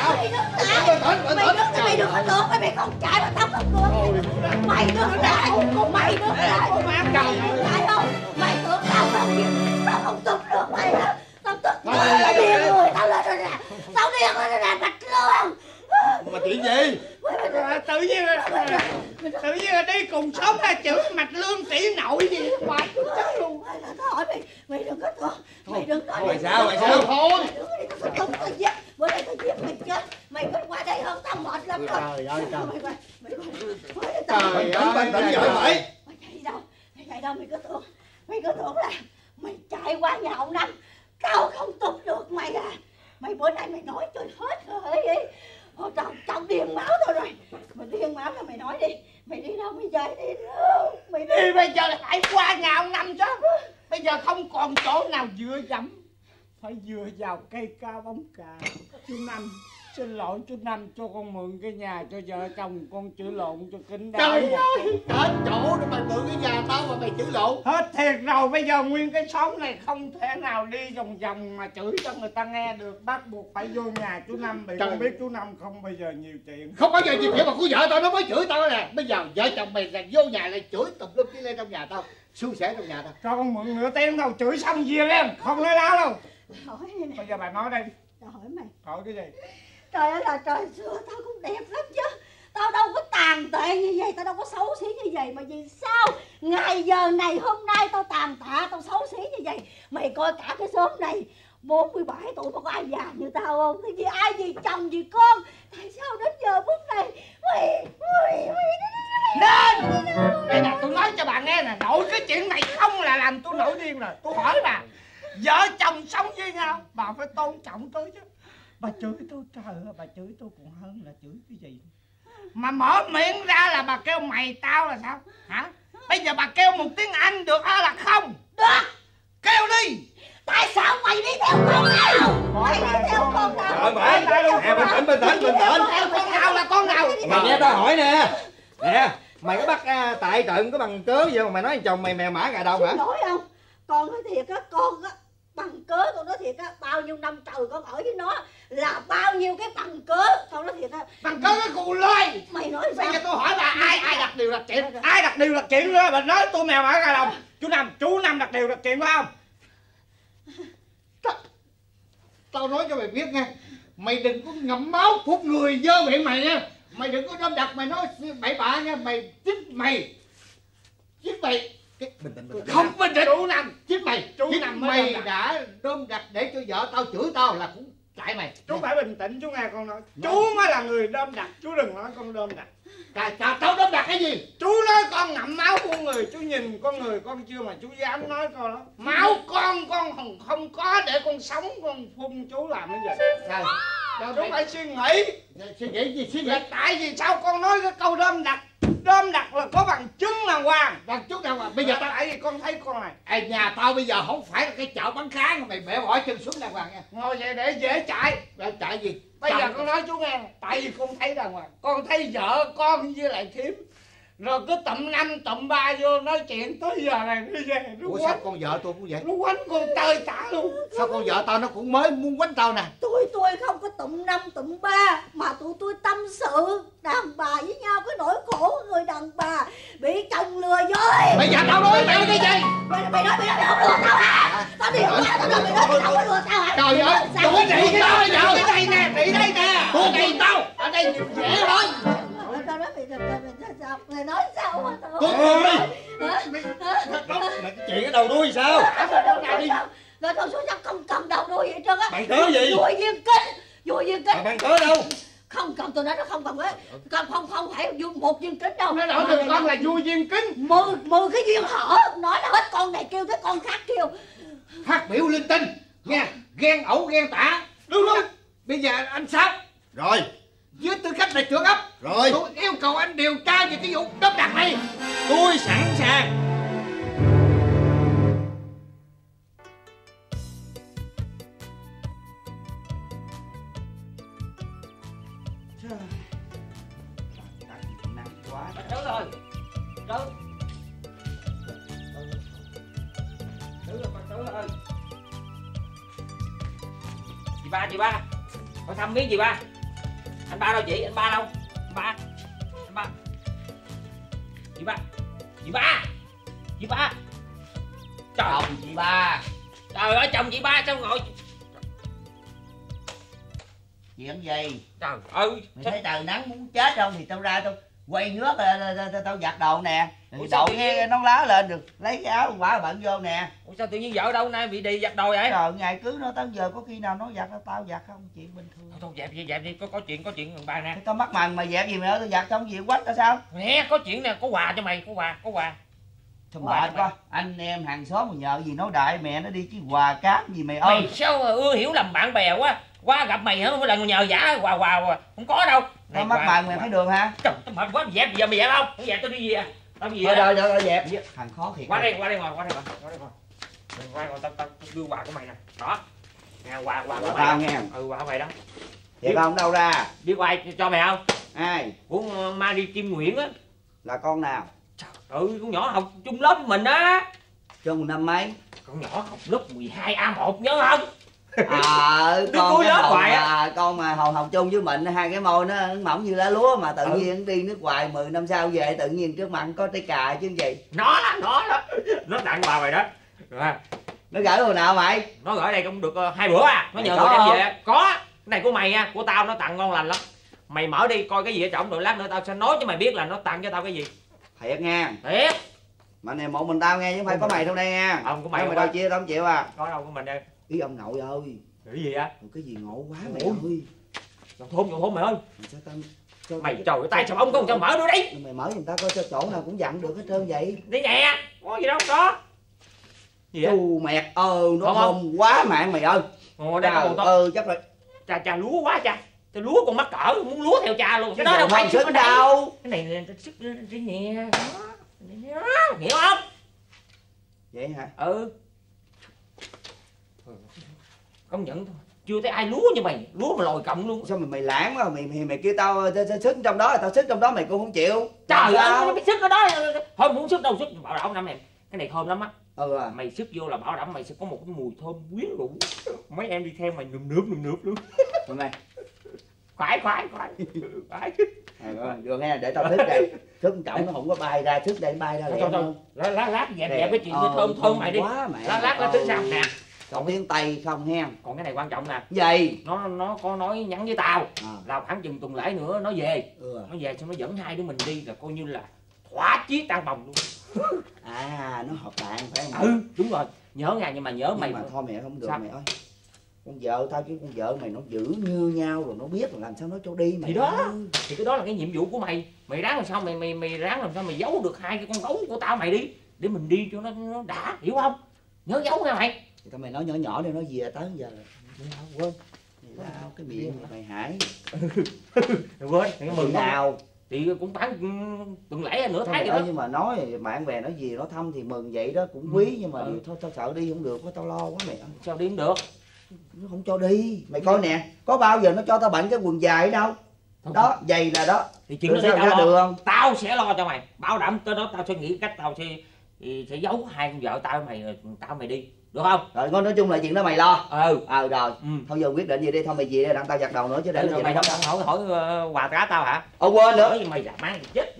mày tĩnh. đứng mày đừng có được mày mày không chạy mà tao không được mày đứng lại mày đứng lại mày không mày tưởng tao không tao không tức được mày hả tao tức tao điên người tao lên rồi nè tao điên rồi nè bạch lương mà chuyện gì tự nhiên tự nhiên là đi cùng sống ra chữ mạch lương tỷ nội gì hoài chết luôn tao hỏi mày mày đừng có thương mày đừng nói Mày sao, mày sao? thôi mày có đi tao không tao giết. Bữa nay tao giết mày chết. Mày cứ qua đây hơn tao mệt lắm rồi. Trời ơi trời. Mày mày mày mày Trời ơi, bình tĩnh vậy mày. Chạy đâu? Mày chạy đâu? Mày cứ tưởng mày cứ tưởng là mày chạy qua nhà ông năm. Tao không tung được mày à. Mày bữa nay mày nói cho hết rồi vậy Ôi tao, tao điên máu tao rồi. Mày điên máu là mày nói đi. Mày đi đâu? Mày về đi. Đâu Mày đi. Đi bây giờ là phải qua nhà ông Năm chứ Bây giờ không còn chỗ nào dựa dẫm. Phải dựa vào cây ca bóng cà Chú Năm. Xin lỗi chú Năm cho con mượn cái nhà cho vợ chồng con chữa lộn cho kính đáo. Trời ơi, hết chỗ rồi mày mượn cái nhà tao mà mày chửi lộn. Hết thiệt rồi, bây giờ nguyên cái xóm này không thể nào đi vòng vòng mà chửi cho người ta nghe được. Bắt buộc phải vô nhà chú Năm Bị Trời. con biết chú Năm không bây giờ nhiều chuyện. Không bao giờ gì chuyện mà của vợ tao nó mới chửi tao nè. Bây giờ vợ chồng mày là vô nhà lại chửi tùm lum đi lên trong nhà tao. Xui xẻ trong nhà tao. Cho con mượn nửa tiếng thôi, chửi xong về lên, không nói láo đâu. Hỏi Bây giờ bà nói đây, Tao hỏi mày. Hỏi cái gì Trời ơi là trời xưa tao cũng đẹp lắm chứ. Tao đâu có tàn tệ như vậy Tao đâu có xấu xí như vậy. Mà vì sao Ngày giờ này hôm nay tao tàn tạ Tao xấu xí như vậy? Mày coi cả cái xóm này 47 tuổi mà có ai già như tao không? Thì vì ai vì chồng vì con? Tại sao đến giờ phút này Mày Mày Mày Nên Đây nè tôi nói cho bà nghe nè Nội cái chuyện này không là làm tôi nổi điên rồi. Tôi hỏi bà Vợ chồng sống với nhau Bà phải tôn trọng tôi chứ Bà chửi tôi trời ơi Bà chửi tôi còn hơn là chửi cái gì Mà mở miệng ra là bà kêu mày tao là sao? Hả? Bây giờ bà kêu một tiếng Anh được hay là không? Được. Kêu đi. Tại sao mày đi theo con nào? Mày đi theo con nào? Trời mày Nè bình tĩnh bình tĩnh bình tĩnh Theo con nào là con nào? Mày nghe tao hỏi nè. Nè Mày có bắt à, tại trận có bằng cớ gì mà mày nói chồng mày mèo mã gà đâu hả? Lỗi không Con nói thiệt á Con á Bằng cớ con nói thiệt á Bao nhiêu năm trời con ở với nó Là bao nhiêu cái bằng cớ Con nói thiệt á. Bằng cớ cái cù lôi. Mày nói Bây sao? giờ tôi hỏi bà ai ai đặt điều đặt chuyện Ai đặt điều đặt chuyện đó? Bà nói tôi mèo mã gà đồng Chú Năm chú Năm đặt điều đặt chuyện phải không? Tao nói cho mày biết nha Mày đừng có ngậm máu phút người dơ miệng mày nha. Mày đừng có đâm đặt mày nói bậy bạ nha Mày chính mày Chính mày Bình tĩnh bình tĩnh. Không bình tĩnh. Chú Năm. Chính mày Chú Chính Năm mới mày đâm đã đâm đặt để cho vợ tao chửi tao là cũng tại mày. Chú phải bình tĩnh chú nghe con nói. Chú mới là người đơm đặt Chú đừng nói con đơm đặt Tao, tao, tao đâm đặt cái gì? Chú nói con ngậm máu của người Chú nhìn con người con chưa mà chú dám nói con đó Máu con con không, không có để con sống Con phun chú làm cái gì? Tao Chú phải suy nghĩ. Suy nghĩ gì suy nghĩ? Tại vì sao con nói cái câu đơm đặt Đơm đặt là có bằng chứng đàng hoàng. Bằng chút nào mà bây giờ tao tại vì con thấy con này. Ê, nhà tao bây giờ không phải là cái chợ bán cá mà mày bẻ bỏ chân xuống đàng hoàng nha. Ngồi vậy để dễ chạy. Mày chạy gì? Bây giờ Chồng- con nói chú nghe. Tại vì con thấy đàng hoàng. Con thấy vợ con với lại thím rồi cứ tụm năm tụm ba vô nói chuyện tới giờ này đi về nó Ủa sao quánh con vợ tôi cũng vậy? Nó quánh con tơi tả luôn. Sao con vợ tao nó cũng mới muốn quánh tao nè? Tôi tôi không có tụm năm tụm ba Mà tụi tôi tâm sự. Đàn bà với nhau cái nỗi khổ của người đàn bà Bị chồng lừa dối. Bây giờ tao nói mày cái gì? Mày, mày nói mày nói mày không lừa tao hả? Tao đi không tao nói mày nói mày không có lừa tao hả? Trời ơi Sao? mày trị cái đó bây giờ. Đây nè trị đây nè. Tôi trị tao. Ở đây dễ thôi Nói mày, nói sao mà tao Con ơi? Mày cái chuyện cái đầu đuôi sao? Rồi thôi xuống sao không cầm đầu đuôi vậy trơn á. Bằng cớ gì? Dùi viên kính Dùi viên kính Mày bằng cớ đâu? Không cầm tôi nói nó không cầm ấy Không không không phải một viên kính đâu. Nó nói được con là vui duyên kính. mười mười cái duyên hở nói là hết con này kêu tới con khác kêu. Phát biểu linh tinh. Nghe Ghen ẩu ghen tả. Đúng đúng Bây giờ anh sao Rồi Với tư cách là trưởng ấp Rồi. Tôi yêu cầu anh điều tra về cái vụ đâm đặt này. Tôi sẵn sàng. Chị ba chị ba. Con thăm miếng gì ba ba đâu chị? Anh ba đâu? Anh ba. Anh ba. Chị ba. Chị ba. Chị ba. Trời Chồng chị ba. Trời ơi chồng chị ba sao ngồi? Chuyện gì? Trời ơi Mày thấy trời nắng muốn chết không? Thì tao ra tao quay nước là- là- là- tao- tao giặt đồ nè Sao đội nghe nón lá lên được lấy cái áo quả bận vô nè. Ủa sao tự nhiên vợ đâu nay? Bị đi giặt đồ vậy? Trời ngày cưới nó tới giờ có khi nào nó giặt nó tao giặt không chuyện bình thường. Thôi thôi dẹp đi dẹp đi có có chuyện có chuyện thằng ba nè. Tao mắc màn mà dẹp gì mày nói tao giặt xong gì quách tao sao? Nè có chuyện nè có quà cho mày có quà có quà. Sao mệt quá. Anh em hàng xóm mà nhờ gì nói đại mẹ nó đi chứ quà cáp gì mày ơi. Mày sao ưa hiểu lầm bạn bè quá? Qua gặp mày hả? Một lần nhờ giả quà quà không có đâu. Nó mắc bài mày thấy đường hả? Trời tao mệt quá mày dẹp giờ mày dẹp không? Không dẹp tao đi về tao đi về Rồi rồi rồi dẹp. Thằng khó thiệt. Qua đây qua đây ngồi qua đây ngồi qua đây ngồi. Đừng qua ngồi tao tao đưa quà của mày nè. Đó. Nè quà quà của tao nghe. ừ quà của mày đó. Vậy con đâu ra? Đi quay cho mày không? Ai? Của ờ, Mary Kim Nguyễn á. Là con nào? Ừ con nhỏ học chung lớp với mình á. Chung năm mấy? Con nhỏ học lớp 12 A1 nhớ không à con cái á. mà con mà hồi học chung với mình hai cái môi nó mỏng như lá lúa mà tự Ừ. nhiên đi nước ngoài 10 năm sau về tự nhiên trước mặt có trái cà chứ gì. Nó đó nó đó. Nó tặng quà mày đó. Nó gửi hồi nào mày? Nó gửi đây cũng được ờ, hai bữa à. Nó nhờ có. người đem không? về. Có. Cái này của mày nha của tao nó tặng ngon lành lắm. Mày mở đi coi cái gì ở trọng rồi lát nữa tao sẽ nói cho mày biết là nó tặng cho tao cái gì. Thiệt nha. Thiệt. Mà này một mình tao nghe chứ không phải có mày trong đây nha. Ông của mày không mày đâu có chia tao không chịu à. Có đâu của mình đây ý ông nội ơi. Cái gì á cái gì ngộ quá mày ơi. Dòng thôn dòng thôn mày ơi. Mày sao tao cho- mày trời ơi, tay sao ông không cho mở nữa đi. Mày mở giùm tao coi cho chỗ nào cũng dặn được hết trơn vậy. Đi nhẹ. Có gì đâu có. Gì á chu mẹt ơ nó Không, quá mạng mày ơi. Ngồi đây ơi chắc là cha cha lúa quá cha. Cha lúa con mắc cỡ muốn lúa theo cha luôn. Cái đó đâu phải sức đâu. Cái này là sức đi nè hiểu không? Vậy hả? Ừ công nhận thôi. Chưa thấy ai lúa như mày. Lúa mà lòi cộng luôn. Sao mày mày lãng quá? Mày mày, mày kêu tao sức trong đó tao sức trong đó mày cũng không chịu. Trời ơi cái sức ở đó. Thôi muốn sức đâu sức bảo đảm năm này cái này thơm lắm á. Ừ à. Mày sức vô là bảo đảm mày sẽ có một cái mùi thơm quyến rũ. Mấy em đi theo mày nườm nượp nườm nượp luôn. Tụi mày. Khoái khoái khoái. Khoái. Được nghe để tao thức đây. Thức trọng nó không có bay ra thức đây bay ra lát lát lát dẹp dẹp cái chuyện Ờ, thơm thơm mày đi. lát lát nó Ờ. tính sao? Nè còn tiếng tây không hen? còn cái này quan trọng nè. Vậy nó nó có nói nhắn với tao à, là khoảng chừng tuần lễ nữa nó về. Ừ. nó về xong nó dẫn hai đứa mình đi là coi như là thỏa chí tan bồng luôn. À nó hợp bạn phải không? Ừ đúng rồi. Nhớ nha nhưng mà nhớ nhưng mày mà thôi mẹ không được Sao? mày ơi. Con vợ tao chứ con vợ mày nó giữ như nhau rồi nó biết là làm sao nó cho đi mày Thì đó. ơi. thì cái đó là cái nhiệm vụ của mày. Mày ráng làm sao mày mày mày ráng làm sao mày giấu được hai cái con gấu của tao mày đi để mình đi cho nó nó đã hiểu không? Nhớ giấu nha mày thì tao mày nói nhỏ nhỏ đi nói gì à tới giờ quên. Mày lao cái miệng mày hại. Quên cái mừng nào thì cũng ừ, tuần lễ nửa Thôi tháng mày đó. nhưng mà nói bạn bè nói gì nó thăm thì mừng vậy đó cũng quý nhưng mà Ừ. thôi tao sợ đi không được tao lo quá mày sao đi không được. Nó không cho đi. Mày coi nè có bao giờ nó cho tao bận cái quần dài ở đâu? Đó giày là đó. Thì chuyện Rồi đó tao ra lo. đường tao sẽ lo cho mày. Bảo đảm tới đó tao sẽ nghĩ cách tao sẽ sẽ giấu hai con vợ tao mày tao mày đi được không? Rồi nói nói chung là chuyện đó mày lo. Ừ. Ờ rồi. Ừ. Thôi giờ quyết định gì đi thôi mày về đây đặng tao giặt đầu nữa chứ để rồi nó mày gì không hỏi hỏi ờ, quà cá tao hả? Ờ quên nữa. Nói gì mày giả mang thì chết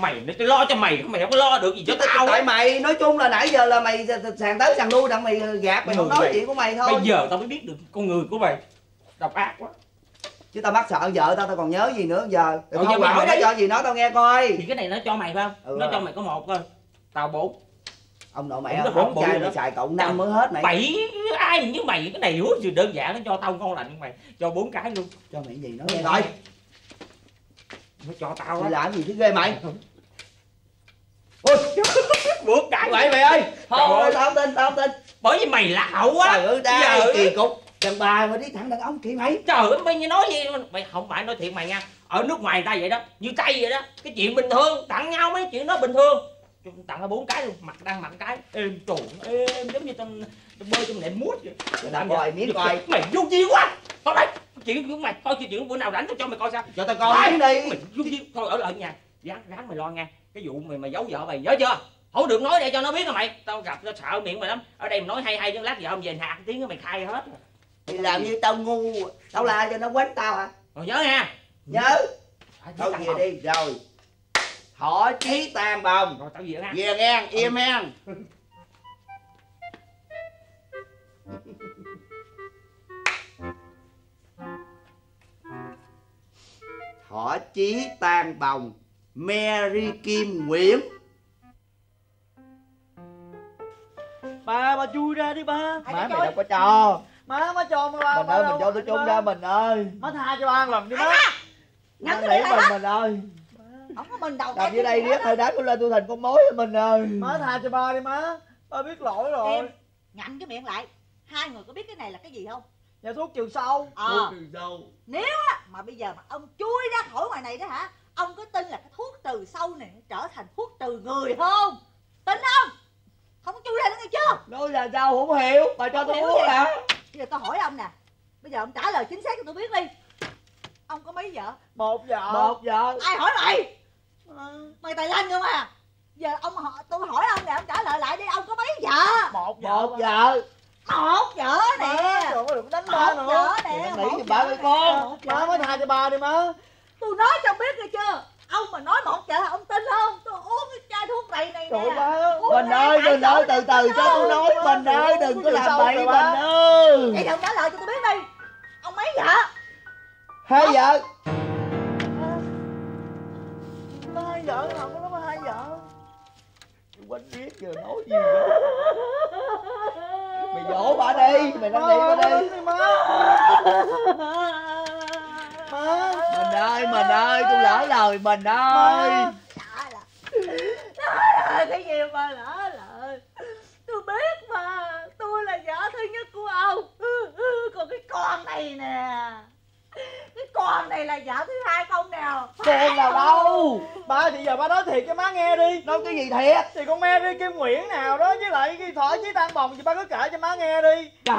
mày nó lo cho mày mày không có lo được gì cho tao tại mày nói chung là nãy giờ là mày sàn tới sàn lui đặng mày gạt mày không nói chuyện của mày thôi. Bây giờ tao mới biết được con người của mày độc ác quá. Chứ tao mắc sợ vợ tao tao còn nhớ gì nữa giờ. Thôi giờ mày hỏi nó cho gì nói tao nghe coi. Thì cái này nó cho mày phải không? Ừ nó rồi. cho mày có một thôi tao bốn ông nội mày nó bốn bự chai rồi đó. xài cộng năm mới hết mày. bảy ai như mày cái này hứa gì đơn giản nó cho tao ngon lành mày cho bốn cái luôn. Cho mày gì nói nghe coi. Nó cho tao mày làm gì thứ ghê mày? Ôi. Bốn cái. Vậy mày ơi. Thôi tao không tin tao không tin. Bởi vì mày lạo quá trời ơi Giờ- kỳ cục. Đàn bà mà đi thẳng đàn ông kỳ mày. Trời ơi mày nói gì mày không phải nói thiệt mày nha. Ở nước ngoài người ta vậy đó. Như tây vậy đó. Cái chuyện bình thường tặng nhau mấy chuyện đó bình thường tặng nó bốn cái luôn. Mặt đang mặt cái. Êm trồn êm giống như tao tao bơi trong nệm mút vậy. Tao coi miếng coi. mày vô duyên quá. Thôi đây chuyện của mày. Thôi chuyện bữa nào rảnh tao cho mày coi sao. Cho tao coi đi. mày vô duyên thôi ở lại nhà. Ráng ráng mày lo nghe. Cái vụ mày mày giấu vợ mày nhớ chưa? Không được nói để cho nó biết rồi mày. Tao gặp nó sợ miệng mày lắm. Ở đây mày nói hay hay chứ lát vợ ông về hạt tiếng mày khai hết thì làm như tao ngu. Tao la cho nó quánh tao hả rồi nhớ nha. Nhớ. Thôi tao về đi rồi thọ chí tam bồng. Rồi tao về nha. Về nghe im nghe. Thọ chí tan bồng Mary Kim Nguyễn. Ba ba chui ra đi ba. Má mày đâu có cho. Má má cho mà ba mình ba ơi mình cho tôi ba. ra mình ơi. Má tha cho ba một lần đi má. nỉ lại mình mình ơi không có mình đâu nằm dưới đây riết hơi đá tôi lên tôi thành con mối rồi mình ơi. Má tha cho ba đi má ba biết lỗi rồi. Em ngậm cái miệng lại. Hai người có biết cái này là cái gì không? Nhà thuốc trừ sâu. Ờ. Từ dâu nếu á mà bây giờ mà ông chui ra khỏi ngoài này đó hả ông có tin là cái thuốc trừ sâu này trở thành thuốc trừ người không? Tin không? Không có chui ra nữa nghe chưa? Nói là sao không hiểu bà cho tôi uống hả? Bây giờ tôi hỏi ông nè. Bây giờ ông trả lời chính xác cho tôi biết đi. Ông có mấy vợ? Một vợ. Một vợ. Ai hỏi mày mày tài lanh không à? Giờ ông hỏi tôi hỏi ông nè ông trả lời lại đi ông có mấy vợ? Một vợ. Một vợ. Một vợ nè. Rồi được đánh ba một nữa. vợ nè một cho ba với con. má mới tha cho ba đi má. Tôi nói cho biết nghe chưa? Ông mà nói một vợ ông tin không? Tôi uống cái chai thuốc này này trời nè. hai ơi mình ơi từ từ cho tôi nói mình ơi đừng có làm bậy mình ơi. Vậy thì ông trả lời cho tôi biết đi. Ông mấy vợ? Hai vợ vợ không? Có nói hai vợ quánh biết giờ nói gì đó mày dỗ bà đi mày năn nỉ bà đi. Đi má má mình ơi mình ơi tôi lỡ lời mình ơi. Lời cái gì mà lỡ lời? Tôi biết mà Tôi là vợ thứ nhất của ông. Còn cái con này nè Cái con này là vợ thứ hai không nào con nào đâu? ba thì giờ ba nói thiệt cho má nghe đi. Nói cái gì thiệt? Thì con Mary Kim Nguyễn nào đó với lại cái thỏ chí tan bồng thì ba cứ kể cho má nghe đi. Trời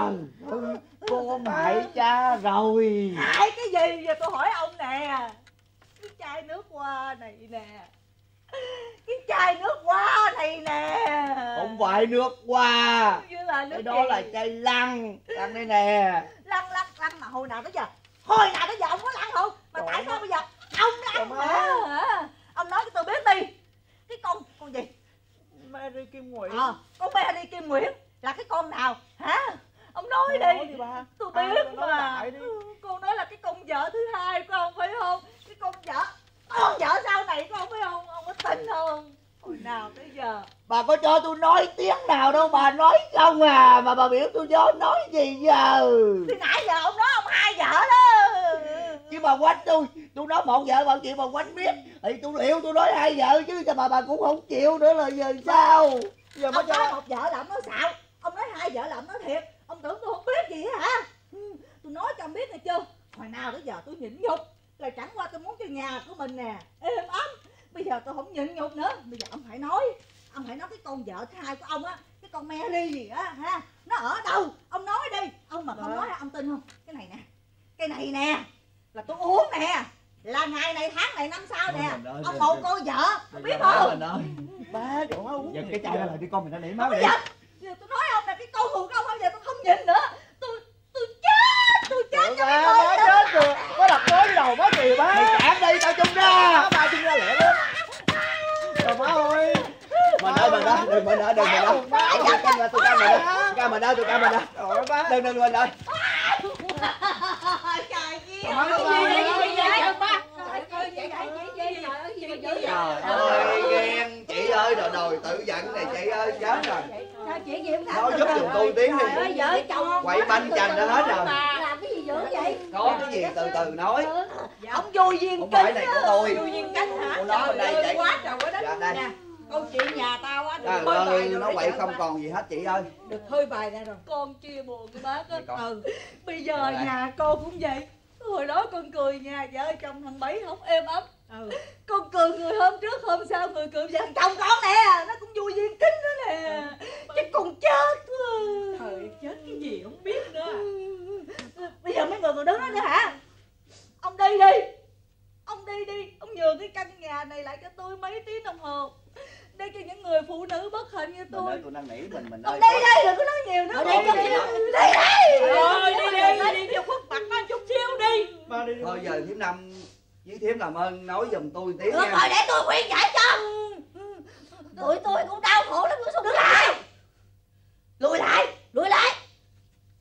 ơi con hại cha rồi. Hại cái gì giờ tôi hỏi ông nè. Cái chai nước hoa này nè. Cái chai nước hoa này nè. Không phải nước hoa. Là nước cái đó gì? là chai lăng. Lăng đây nè. Lăn lăn lăn mà hồi nào tới giờ hồi nào tới giờ ông có lăn không mà Trời tại sao bây giờ? Ông lăn Trời mà má. hả? ông nói cho tôi biết đi. Cái con con gì? Mary Kim Nguyễn. Ờ con Mary Kim Nguyễn. Là cái con nào? Hả? Ông nói Nói đi. đi ba. tôi Ai biết nói mà. con nói là cái con vợ thứ hai của ông phải không? Cái con vợ con vợ sau này của ông phải không? Ông có tin không hồi nào tới giờ? Bà có cho tôi nói tiếng nào đâu bà nói không à mà bà biểu tôi cho nói gì giờ? Thì nãy giờ ông nói ông hai vợ đó. Chứ bà quánh tôi tôi nói một vợ bà chịu bà quánh biết thì tôi hiểu tôi nói hai vợ chứ mà bà cũng không chịu nữa là giờ sao? Giờ ông cho nói một vợ là ông nói xạo. Ông nói hai vợ là ông nói thiệt. Ông tưởng tôi không biết gì hả? Ừ, tôi nói cho ông biết nghe chưa? Hồi nào tới giờ tôi nhịn nhục. Là chẳng qua tôi muốn cho nhà của mình nè êm ấm bây giờ tôi không nhịn nhục nữa. Bây giờ ông phải nói. Ông phải nói cái con vợ thứ hai của ông á cái con Mary gì á ha? Nó ở đâu? Ông nói đi. Ông mà không Dạ. nói ông tin không? Cái này nè. Cái này nè. Là tôi uống nè. Là ngày này tháng này năm sau nè. ông một cô vợ. Đừng biết không? mình ơi ba cho má uống giật cái chai ra lại đi con mình đã nỉ má Không đi. giật Giờ tôi nói ông là cái câu của ông bây giờ tôi không nhìn nữa. Tôi tôi chết Tôi chết cho ba cái má con chết rồi có đập gối cái đầu má kìa ba mày cản đi tao chung ra má ba chung ra lẹ lên rồi má ơi mình ơi mình ơi đừng mình ơi đừng mình ơi. tôi cam tôi cam mình ơi cam mình ơi tôi cam mình ba đừng đừng mình ơi Trời ba. trời ơi ghen chị ơi rồi rồi tự giận này chị ơi chết rồi Sao chị gì cũng nói giúp giùm tôi tiếng đi vợ chồng quậy banh chành ra hết rồi Làm cái gì dữ vậy có cái gì từ từ nói Ông vui viên kính này của tôi Vui viên kính hả Tôi nói đây chị. ơi, quá trời quá dạ đất đây Câu chuyện nhà tao á trời đừng hơi bài rồi nó quậy vợ không ba. còn gì hết chị ơi. Được hơi bài ra rồi. Con chia buồn cái bác á. Vậy con. ừ bây giờ Rồi. nhà con cũng vậy. Hồi đó con cười nhà vợ chồng thằng bảy không êm ấm. Ừ. con cười người hôm trước hôm sau người cười vợ chồng con nè. Nó cũng vui viên kính đó nè. Chứ con chết Trời chết cái gì không biết nữa à. bây giờ mấy người còn đứng đó nữa hả? Ông đi đi. Ông đi đi. Ông nhường cái căn nhà này lại cho tôi mấy tiếng đồng hồ để cho những người phụ nữ bất hạnh như mình tôi. ơi tôi năn nỉ mình mình ơi đi đi đừng có nói nhiều nữa. Đi đi, đi đi, đi Rồi đi đi đi cho khuất mặt nó chút xíu đi. Ba đi đi thôi giờ thiếm năm với thiếm làm ơn nói giùm tôi tiếng được rồi để tôi khuyên giải cho. Tụi tôi cũng đau khổ lắm tôi lùi lại. Lùi lại lùi lại.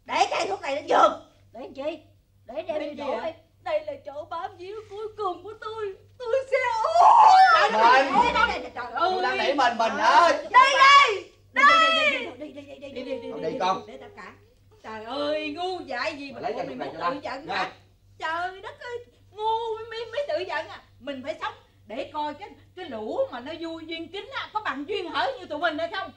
Để chai thuốc này lên giường. Để làm chi? Để đem đi đổ đi đây là chỗ bám víu cuối cùng của tôi. Tôi sẽ uống Mình. trời ơi. nỉ mình mình ơi. đi đi Đi đi đi đi đi đi đi đi Con đi con. để tao cản trời ơi ngu dại gì mà lấy cho tự giận hả? trời đất ơi ngu mới mới tự giận à. Mình phải sống để coi cái cái lũ mà nó vui duyên kính á có bằng duyên hở như tụi mình hay không?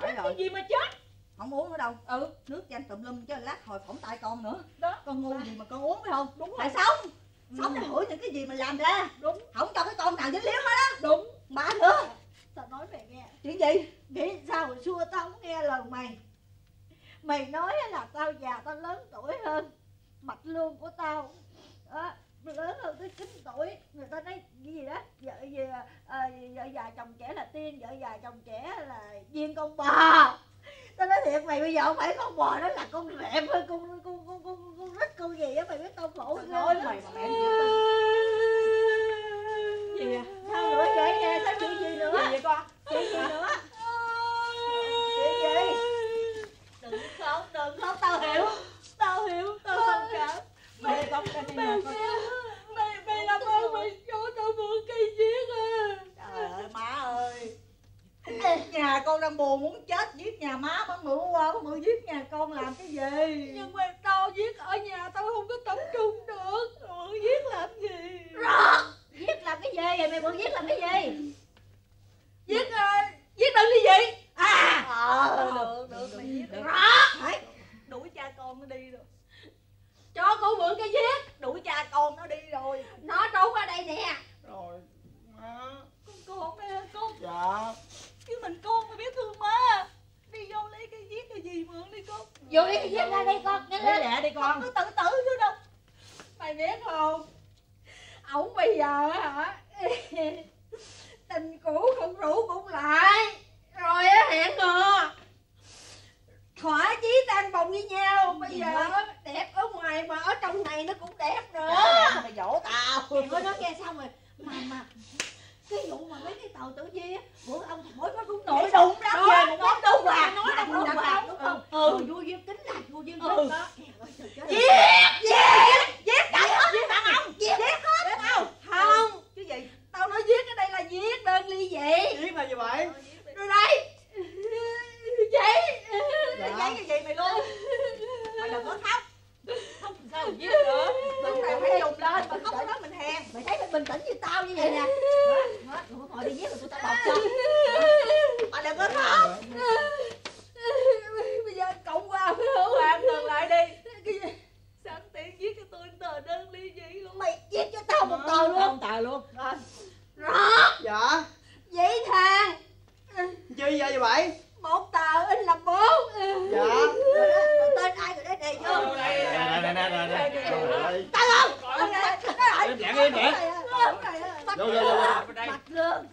Phải rồi. cái gì mà chết? Không uống nữa đâu. Ừ. Nước chanh tùm lum chứ lát hồi phỏng tay con nữa. Đó. Con ngu gì mà con uống phải không? Đúng phải sống sống để hửi những cái gì mình làm ra? Đúng. Không cho cái con nào dính líu hết á. Đúng. Má nữa Tao nói mày nghe. Chuyện gì? Nghĩ sao hồi xưa tao không nghe lời mày? Mày nói là tao già tao lớn tuổi hơn. Mặt lương của tao đó, lớn hơn tới 9 tuổi. Người ta nói cái gì đó? Vợ, gì, à, vợ già chồng trẻ là tiên Vợ già chồng trẻ là viên con bò Tao nói thiệt mày bây giờ không phải con bò đó là con rệm hay con con con con con rít con gì á mày biết tao khổ ghê nói mày mà mẹ gì à? Sao nữa vậy nè, sao chuyện gì nữa? gì vậy con Chuyện gì nữa? Chuyện gì? Đừng khóc, đừng khóc, tao hiểu Tao hiểu, tao thông cảm mày cái này Mày, mày, mày làm ơn mày cho tao mượn cây viết à trời ơi má ơi nhà con đang buồn muốn chết, giết nhà má bác mượn qua bác mượn giết nhà con làm cái gì? Nhưng mà tao giết ở nhà tao không có tự trung được Mượn viết làm gì? Rót Viết làm cái gì vậy? Mày mượn viết làm cái gì? Viết, uh, viết đơn ly dị À Ờ, được, được, mày viết đi Rót Đấy. Đuổi cha con nó đi rồi Cho cô mượn cái viết Đuổi cha con nó đi rồi Nó trốn ở đây nè rồi má Con con đây hả con? dạ Chứ mình con mày biết thương má Đi vô lấy cái viết cái gì mượn đi con Vô lấy cái viết ra đây con Nhanh lấy lên lẹ đi con Không có tự tử chứ đâu Mày biết không Ổng bây giờ á hả Tình cũ không rủ cũng lại Rồi á hẹn hò Thỏa chí tan bồng với nhau Bây giờ á, đẹp ở ngoài mà ở trong này nó cũng đẹp nữa Mày dỗ tao Mày nói nó nghe xong rồi Mà mà cái vụ mà mấy cái tàu tử vi á bữa ông hỏi nó đúng nổi Nổi đụng lắm Đó, về một món đúng đâu rồi, bạc nói Làm đâu đâu bạc, bạc đúng đúng không? không ừ vô duyên kính là vô duyên Ừ. kính đó Trời ơi, trời chết. Giết Giết Giết Đại hết Giết đàn ông Giết hết không không cái gì tao nói viết ở đây là viết đơn ly dị viết là gì vậy rồi đây giấy Mày lấy cái gì mày luôn Mày đừng có khóc không sao viết nữa Lúc này phải dùng lên Mà khóc cái đó mình hèn Mày thấy mày bình tĩnh như tao như vậy nè Đó, đó, Đừng có ngồi đi giết rồi tụi tao bọc cho Mà đừng có khóc bây giờ cộng qua với hữu hoàng ngừng lại đi cái gì sẵn tiện viết cho tôi tờ đơn ly dị luôn Mày viết cho tao một tờ luôn không tờ luôn Rồi Rót dạ giấy thang chi vậy vậy một tờ in làm bốn dạ Rồi đó, rồi tên ai rồi đấy đề vô nè nè nè nè nè Tao không Tao nè, Tao Im lặng, im lặng. Mặt Vô, vô, vô, vô. lương Mặt lương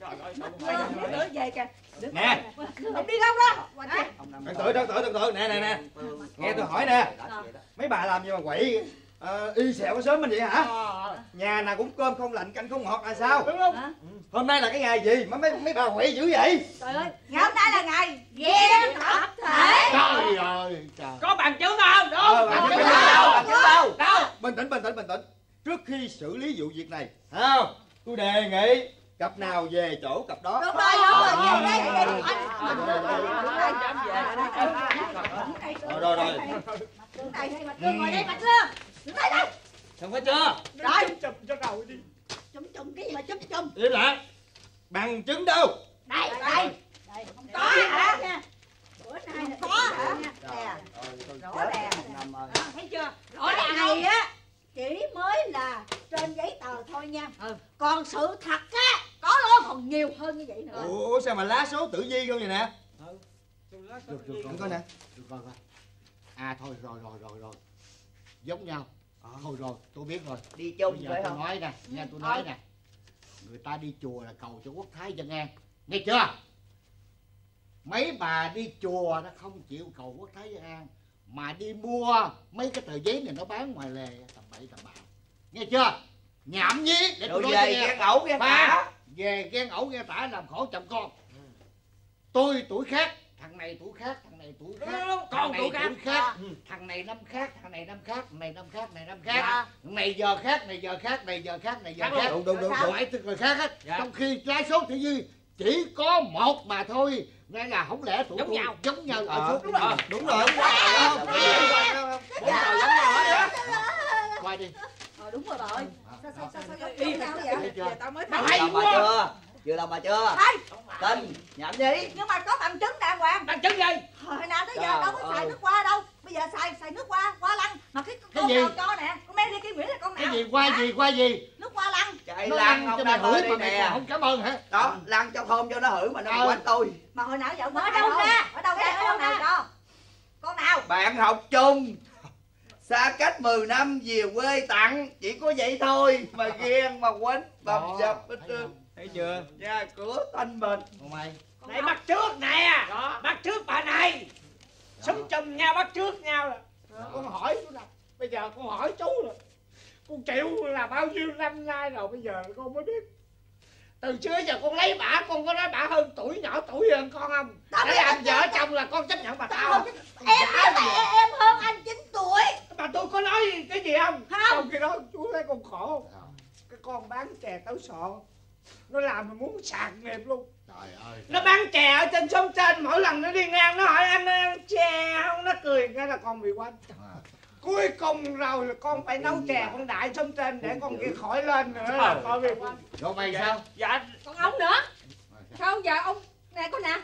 Lương nữa về kìa nè Ông đi đâu đó Hả? Đừng tự đừng tự đừng tự nè nè nè nghe tôi hỏi nè mấy bà làm gì mà quậy ờ, y xẹo sớm mình vậy hả nhà nào cũng cơm không lạnh canh không ngọt là sao đúng không Hả? hôm nay là cái ngày gì mà mấy mấy bà quậy dữ vậy Trời ơi Ngày hôm nay là ngày Ghen tập thể trời ơi trời có bằng chứng không Ờ, chứng đâu, đâu? bà chứng đâu? đâu bình tĩnh bình tĩnh bình tĩnh trước khi xử lý vụ việc này thấy không tôi đề nghị cặp nào về chỗ cặp đó Đúng rồi, đúng rồi, về đây, về đây. rồi rồi rồi Đứng đây, Mặt lương ngồi đây, Mặt lương Đứng đây đây xong phải chưa? Rồi. chùm cho đầu đi. Chum chum cái gì mà chum chum im lặng bằng chứng đâu? Đây, đây Không có hả? Bữa nay là có hả? Nè. Rõ ràng. Đó, Thấy chưa? Rõ ràng này á Chỉ mới là trên giấy tờ thôi nha. Còn sự thật á Có nó còn nhiều hơn như vậy nữa. Ủa sao mà lá số tử vi không vậy nè? Được được rồi. Đừng coi nè. Được rồi rồi à thôi rồi rồi rồi rồi. Giống nhau thôi rồi tôi biết rồi. Đi chung bây giờ tôi không nói nè nghe tôi nói nè. Người ta đi chùa là cầu cho quốc thái dân an nghe chưa? Mấy bà đi chùa nó không chịu cầu quốc thái dân an mà đi mua mấy cái tờ giấy này nó bán ngoài lề tầm bậy tầm bạ. Nghe chưa? Nhảm nhí để tôi nói về nghe. ghen ẩu ghen tả. về ghen ẩu ghen tả làm khổ chồng con. Tôi tuổi khác thằng này tuổi khác thằng này tuổi khác này tuổi khác. khác. Thằng này năm khác thằng này năm khác thằng này năm khác thằng này năm khác. Dạ. này giờ khác này giờ khác này giờ khác này giờ Khác đúng đúng đúng đúng. phải tức người khác hết. Dạ. trong khi trái số tử vi chỉ có một mà thôi. Nên là không lẽ tụi Giống tôi nhau. giống nhau ở Ờ, số đúng rồi. Đúng rồi. Dạ. không bốn tờ giống nhau hết quay đi. Ờ đúng rồi bà ơi Sao sao sao sao giống nhau vậy? tao mới thấy. hay bà quá. Vừa lòng bà chưa. Hay. tin nhảm nhí nhưng mà có bằng chứng đàng hoàng. Bằng chứng gì? hồi nào tới giờ Trời đâu có xài ơi. nước hoa đâu. Bây giờ xài xài nước hoa hoa lăng. Mà cái con gì? nào cho nè? Con mang đi cái nguyễn là con nào? cái gì qua gì? Qua gì? Nước hoa lăng. Chạy nó lăn lăn ông cho mày hửi mà mày không cảm ơn hả? Đó lăn cho thơm cho nó hửi mà nó Ừ. quánh tôi. Mà hồi nào giờ Ở đâu ra? ở đâu ra Ở con đâu nào ra? cho? Con nào? Bạn học chung. Xa cách 10 năm về quê tặng. Chỉ có vậy thôi. Mà ghen mà quánh. Bầm dập hết trơn? Thấy chưa? Nhà cửa thanh bình còn mày Này bắt trước nè. Bắt trước bà này. Sống chung nhau bắt trước nhau. Rồi Con hỏi chú nè. Bây giờ con hỏi chú rồi Con chịu là bao nhiêu năm nay rồi Bây giờ con mới biết. Từ xưa giờ con lấy bả Con có nói bả hơn tuổi nhỏ tuổi hơn con không? Tao Để làm anh vợ chồng là con chấp nhận bà Tao không em là em, em hơn anh 9 tuổi. Mà tôi có nói cái gì không? Không. Trong khi đó chú thấy con khổ. Cái con bán chè táo sọ Nó làm mà muốn sạc nghiệp luôn. Trời ơi nó bán chè ở trên sông trên mỗi lần nó đi ngang nó hỏi anh ăn chè không? Nó cười cái là con bị quánh À. cuối cùng rồi là con phải nấu chè con đại sông trên để con kia khỏi lên nữa là con bị quánh rồi mày sao? Dạ còn ông nữa? Sao giờ ông nè con nè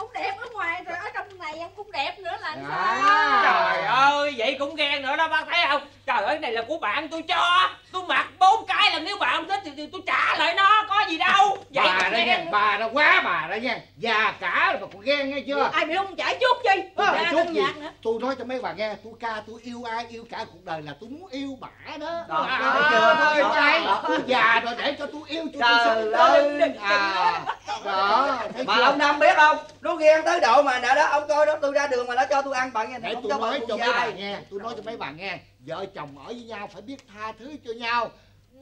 ông đẹp ở ngoài rồi ở trong này ông cũng đẹp nữa là À. sao Trời ơi, vậy cũng ghen nữa đó bác thấy không? Trời ơi, cái này là của bạn tôi cho. Tôi mặc bốn cái là nếu bạn không thích thì, thì tôi trả lại nó, có gì đâu. Vậy bà đó nha ghen. bà đó quá bà đó nha già cả rồi mà còn ghen nghe chưa ai bị ông chạy chút chi Tôi ra chạy trong chút gì? tôi nói cho mấy bà nghe tôi ca tôi yêu ai yêu cả cuộc đời là tôi muốn yêu bả đó Đó, à, chưa? ơi Đó, đó. tôi già rồi để cho tôi yêu cho Trời tôi sống à đó thấy mà ông năm biết không nó ghen tới độ mà nè đó ông coi đó tôi ra đường mà nó cho tôi ăn bạn để không tôi cho nói bạn cho mấy trai. nghe tôi nói cho mấy bà nghe vợ chồng ở với nhau phải biết tha thứ cho nhau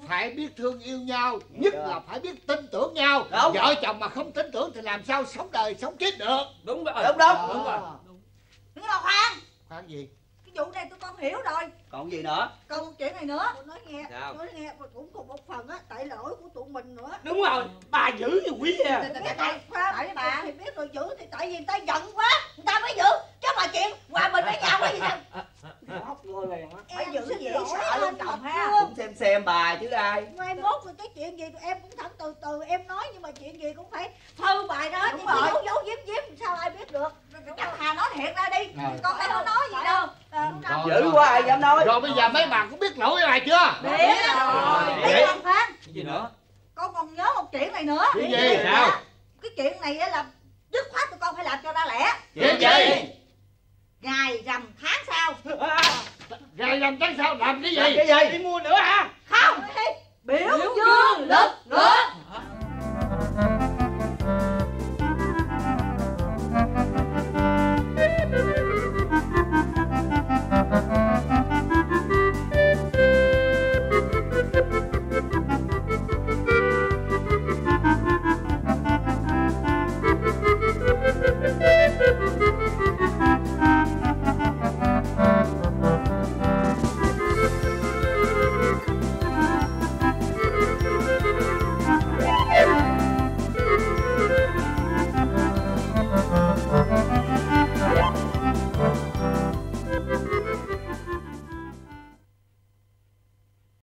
phải biết thương yêu nhau nhất là phải biết tin tưởng nhau Đúng. vợ chồng mà không tin tưởng thì làm sao sống đời sống chết được Đúng rồi. đúng đúng Đúng rồi. nhưng mà khoan khoan gì vụ này tôi con hiểu rồi. Còn gì nữa? Còn một chuyện này nữa. Tôi nói nghe Sao? Tôi nói nghe mà cũng còn một phần á Tại lỗi của tụi mình nữa. Đúng rồi bà giữ như quý à. Tại bà. thì biết rồi giữ thì tại vì người ta giận quá người ta mới giữ chứ mà chuyện hòa bình với nhau cái gì đâu Hóc vô liền á. Phải Em giữ dễ sợ luôn chồng ha. cũng xem xem bà chứ ai. Mai mốt rồi cái chuyện gì em cũng thẳng từ từ em nói nhưng mà chuyện gì cũng phải thơ bài đó. Chứ rồi. giấu giấu giếm giếm sao ai biết được? Chắc hà nói thiệt ra đi. Rồi. con đâu có nói gì đâu. Ờ, Rồi, dữ rồi. quá ai dám nói? Rồi bây giờ mấy bà có biết lỗi bà chưa? Biết rồi. Vậy. biết không phan? Cái gì nữa? con còn nhớ một chuyện này nữa. Chuyện gì? Sao? cái chuyện này á là dứt khoát tụi con phải làm cho ra lẽ. Chuyện gì ngày rằm tháng sau. Rồi làm chắc sao làm cái Làm gì cái gì? Đi mua nữa hả? Không. Biểu dương lực lượng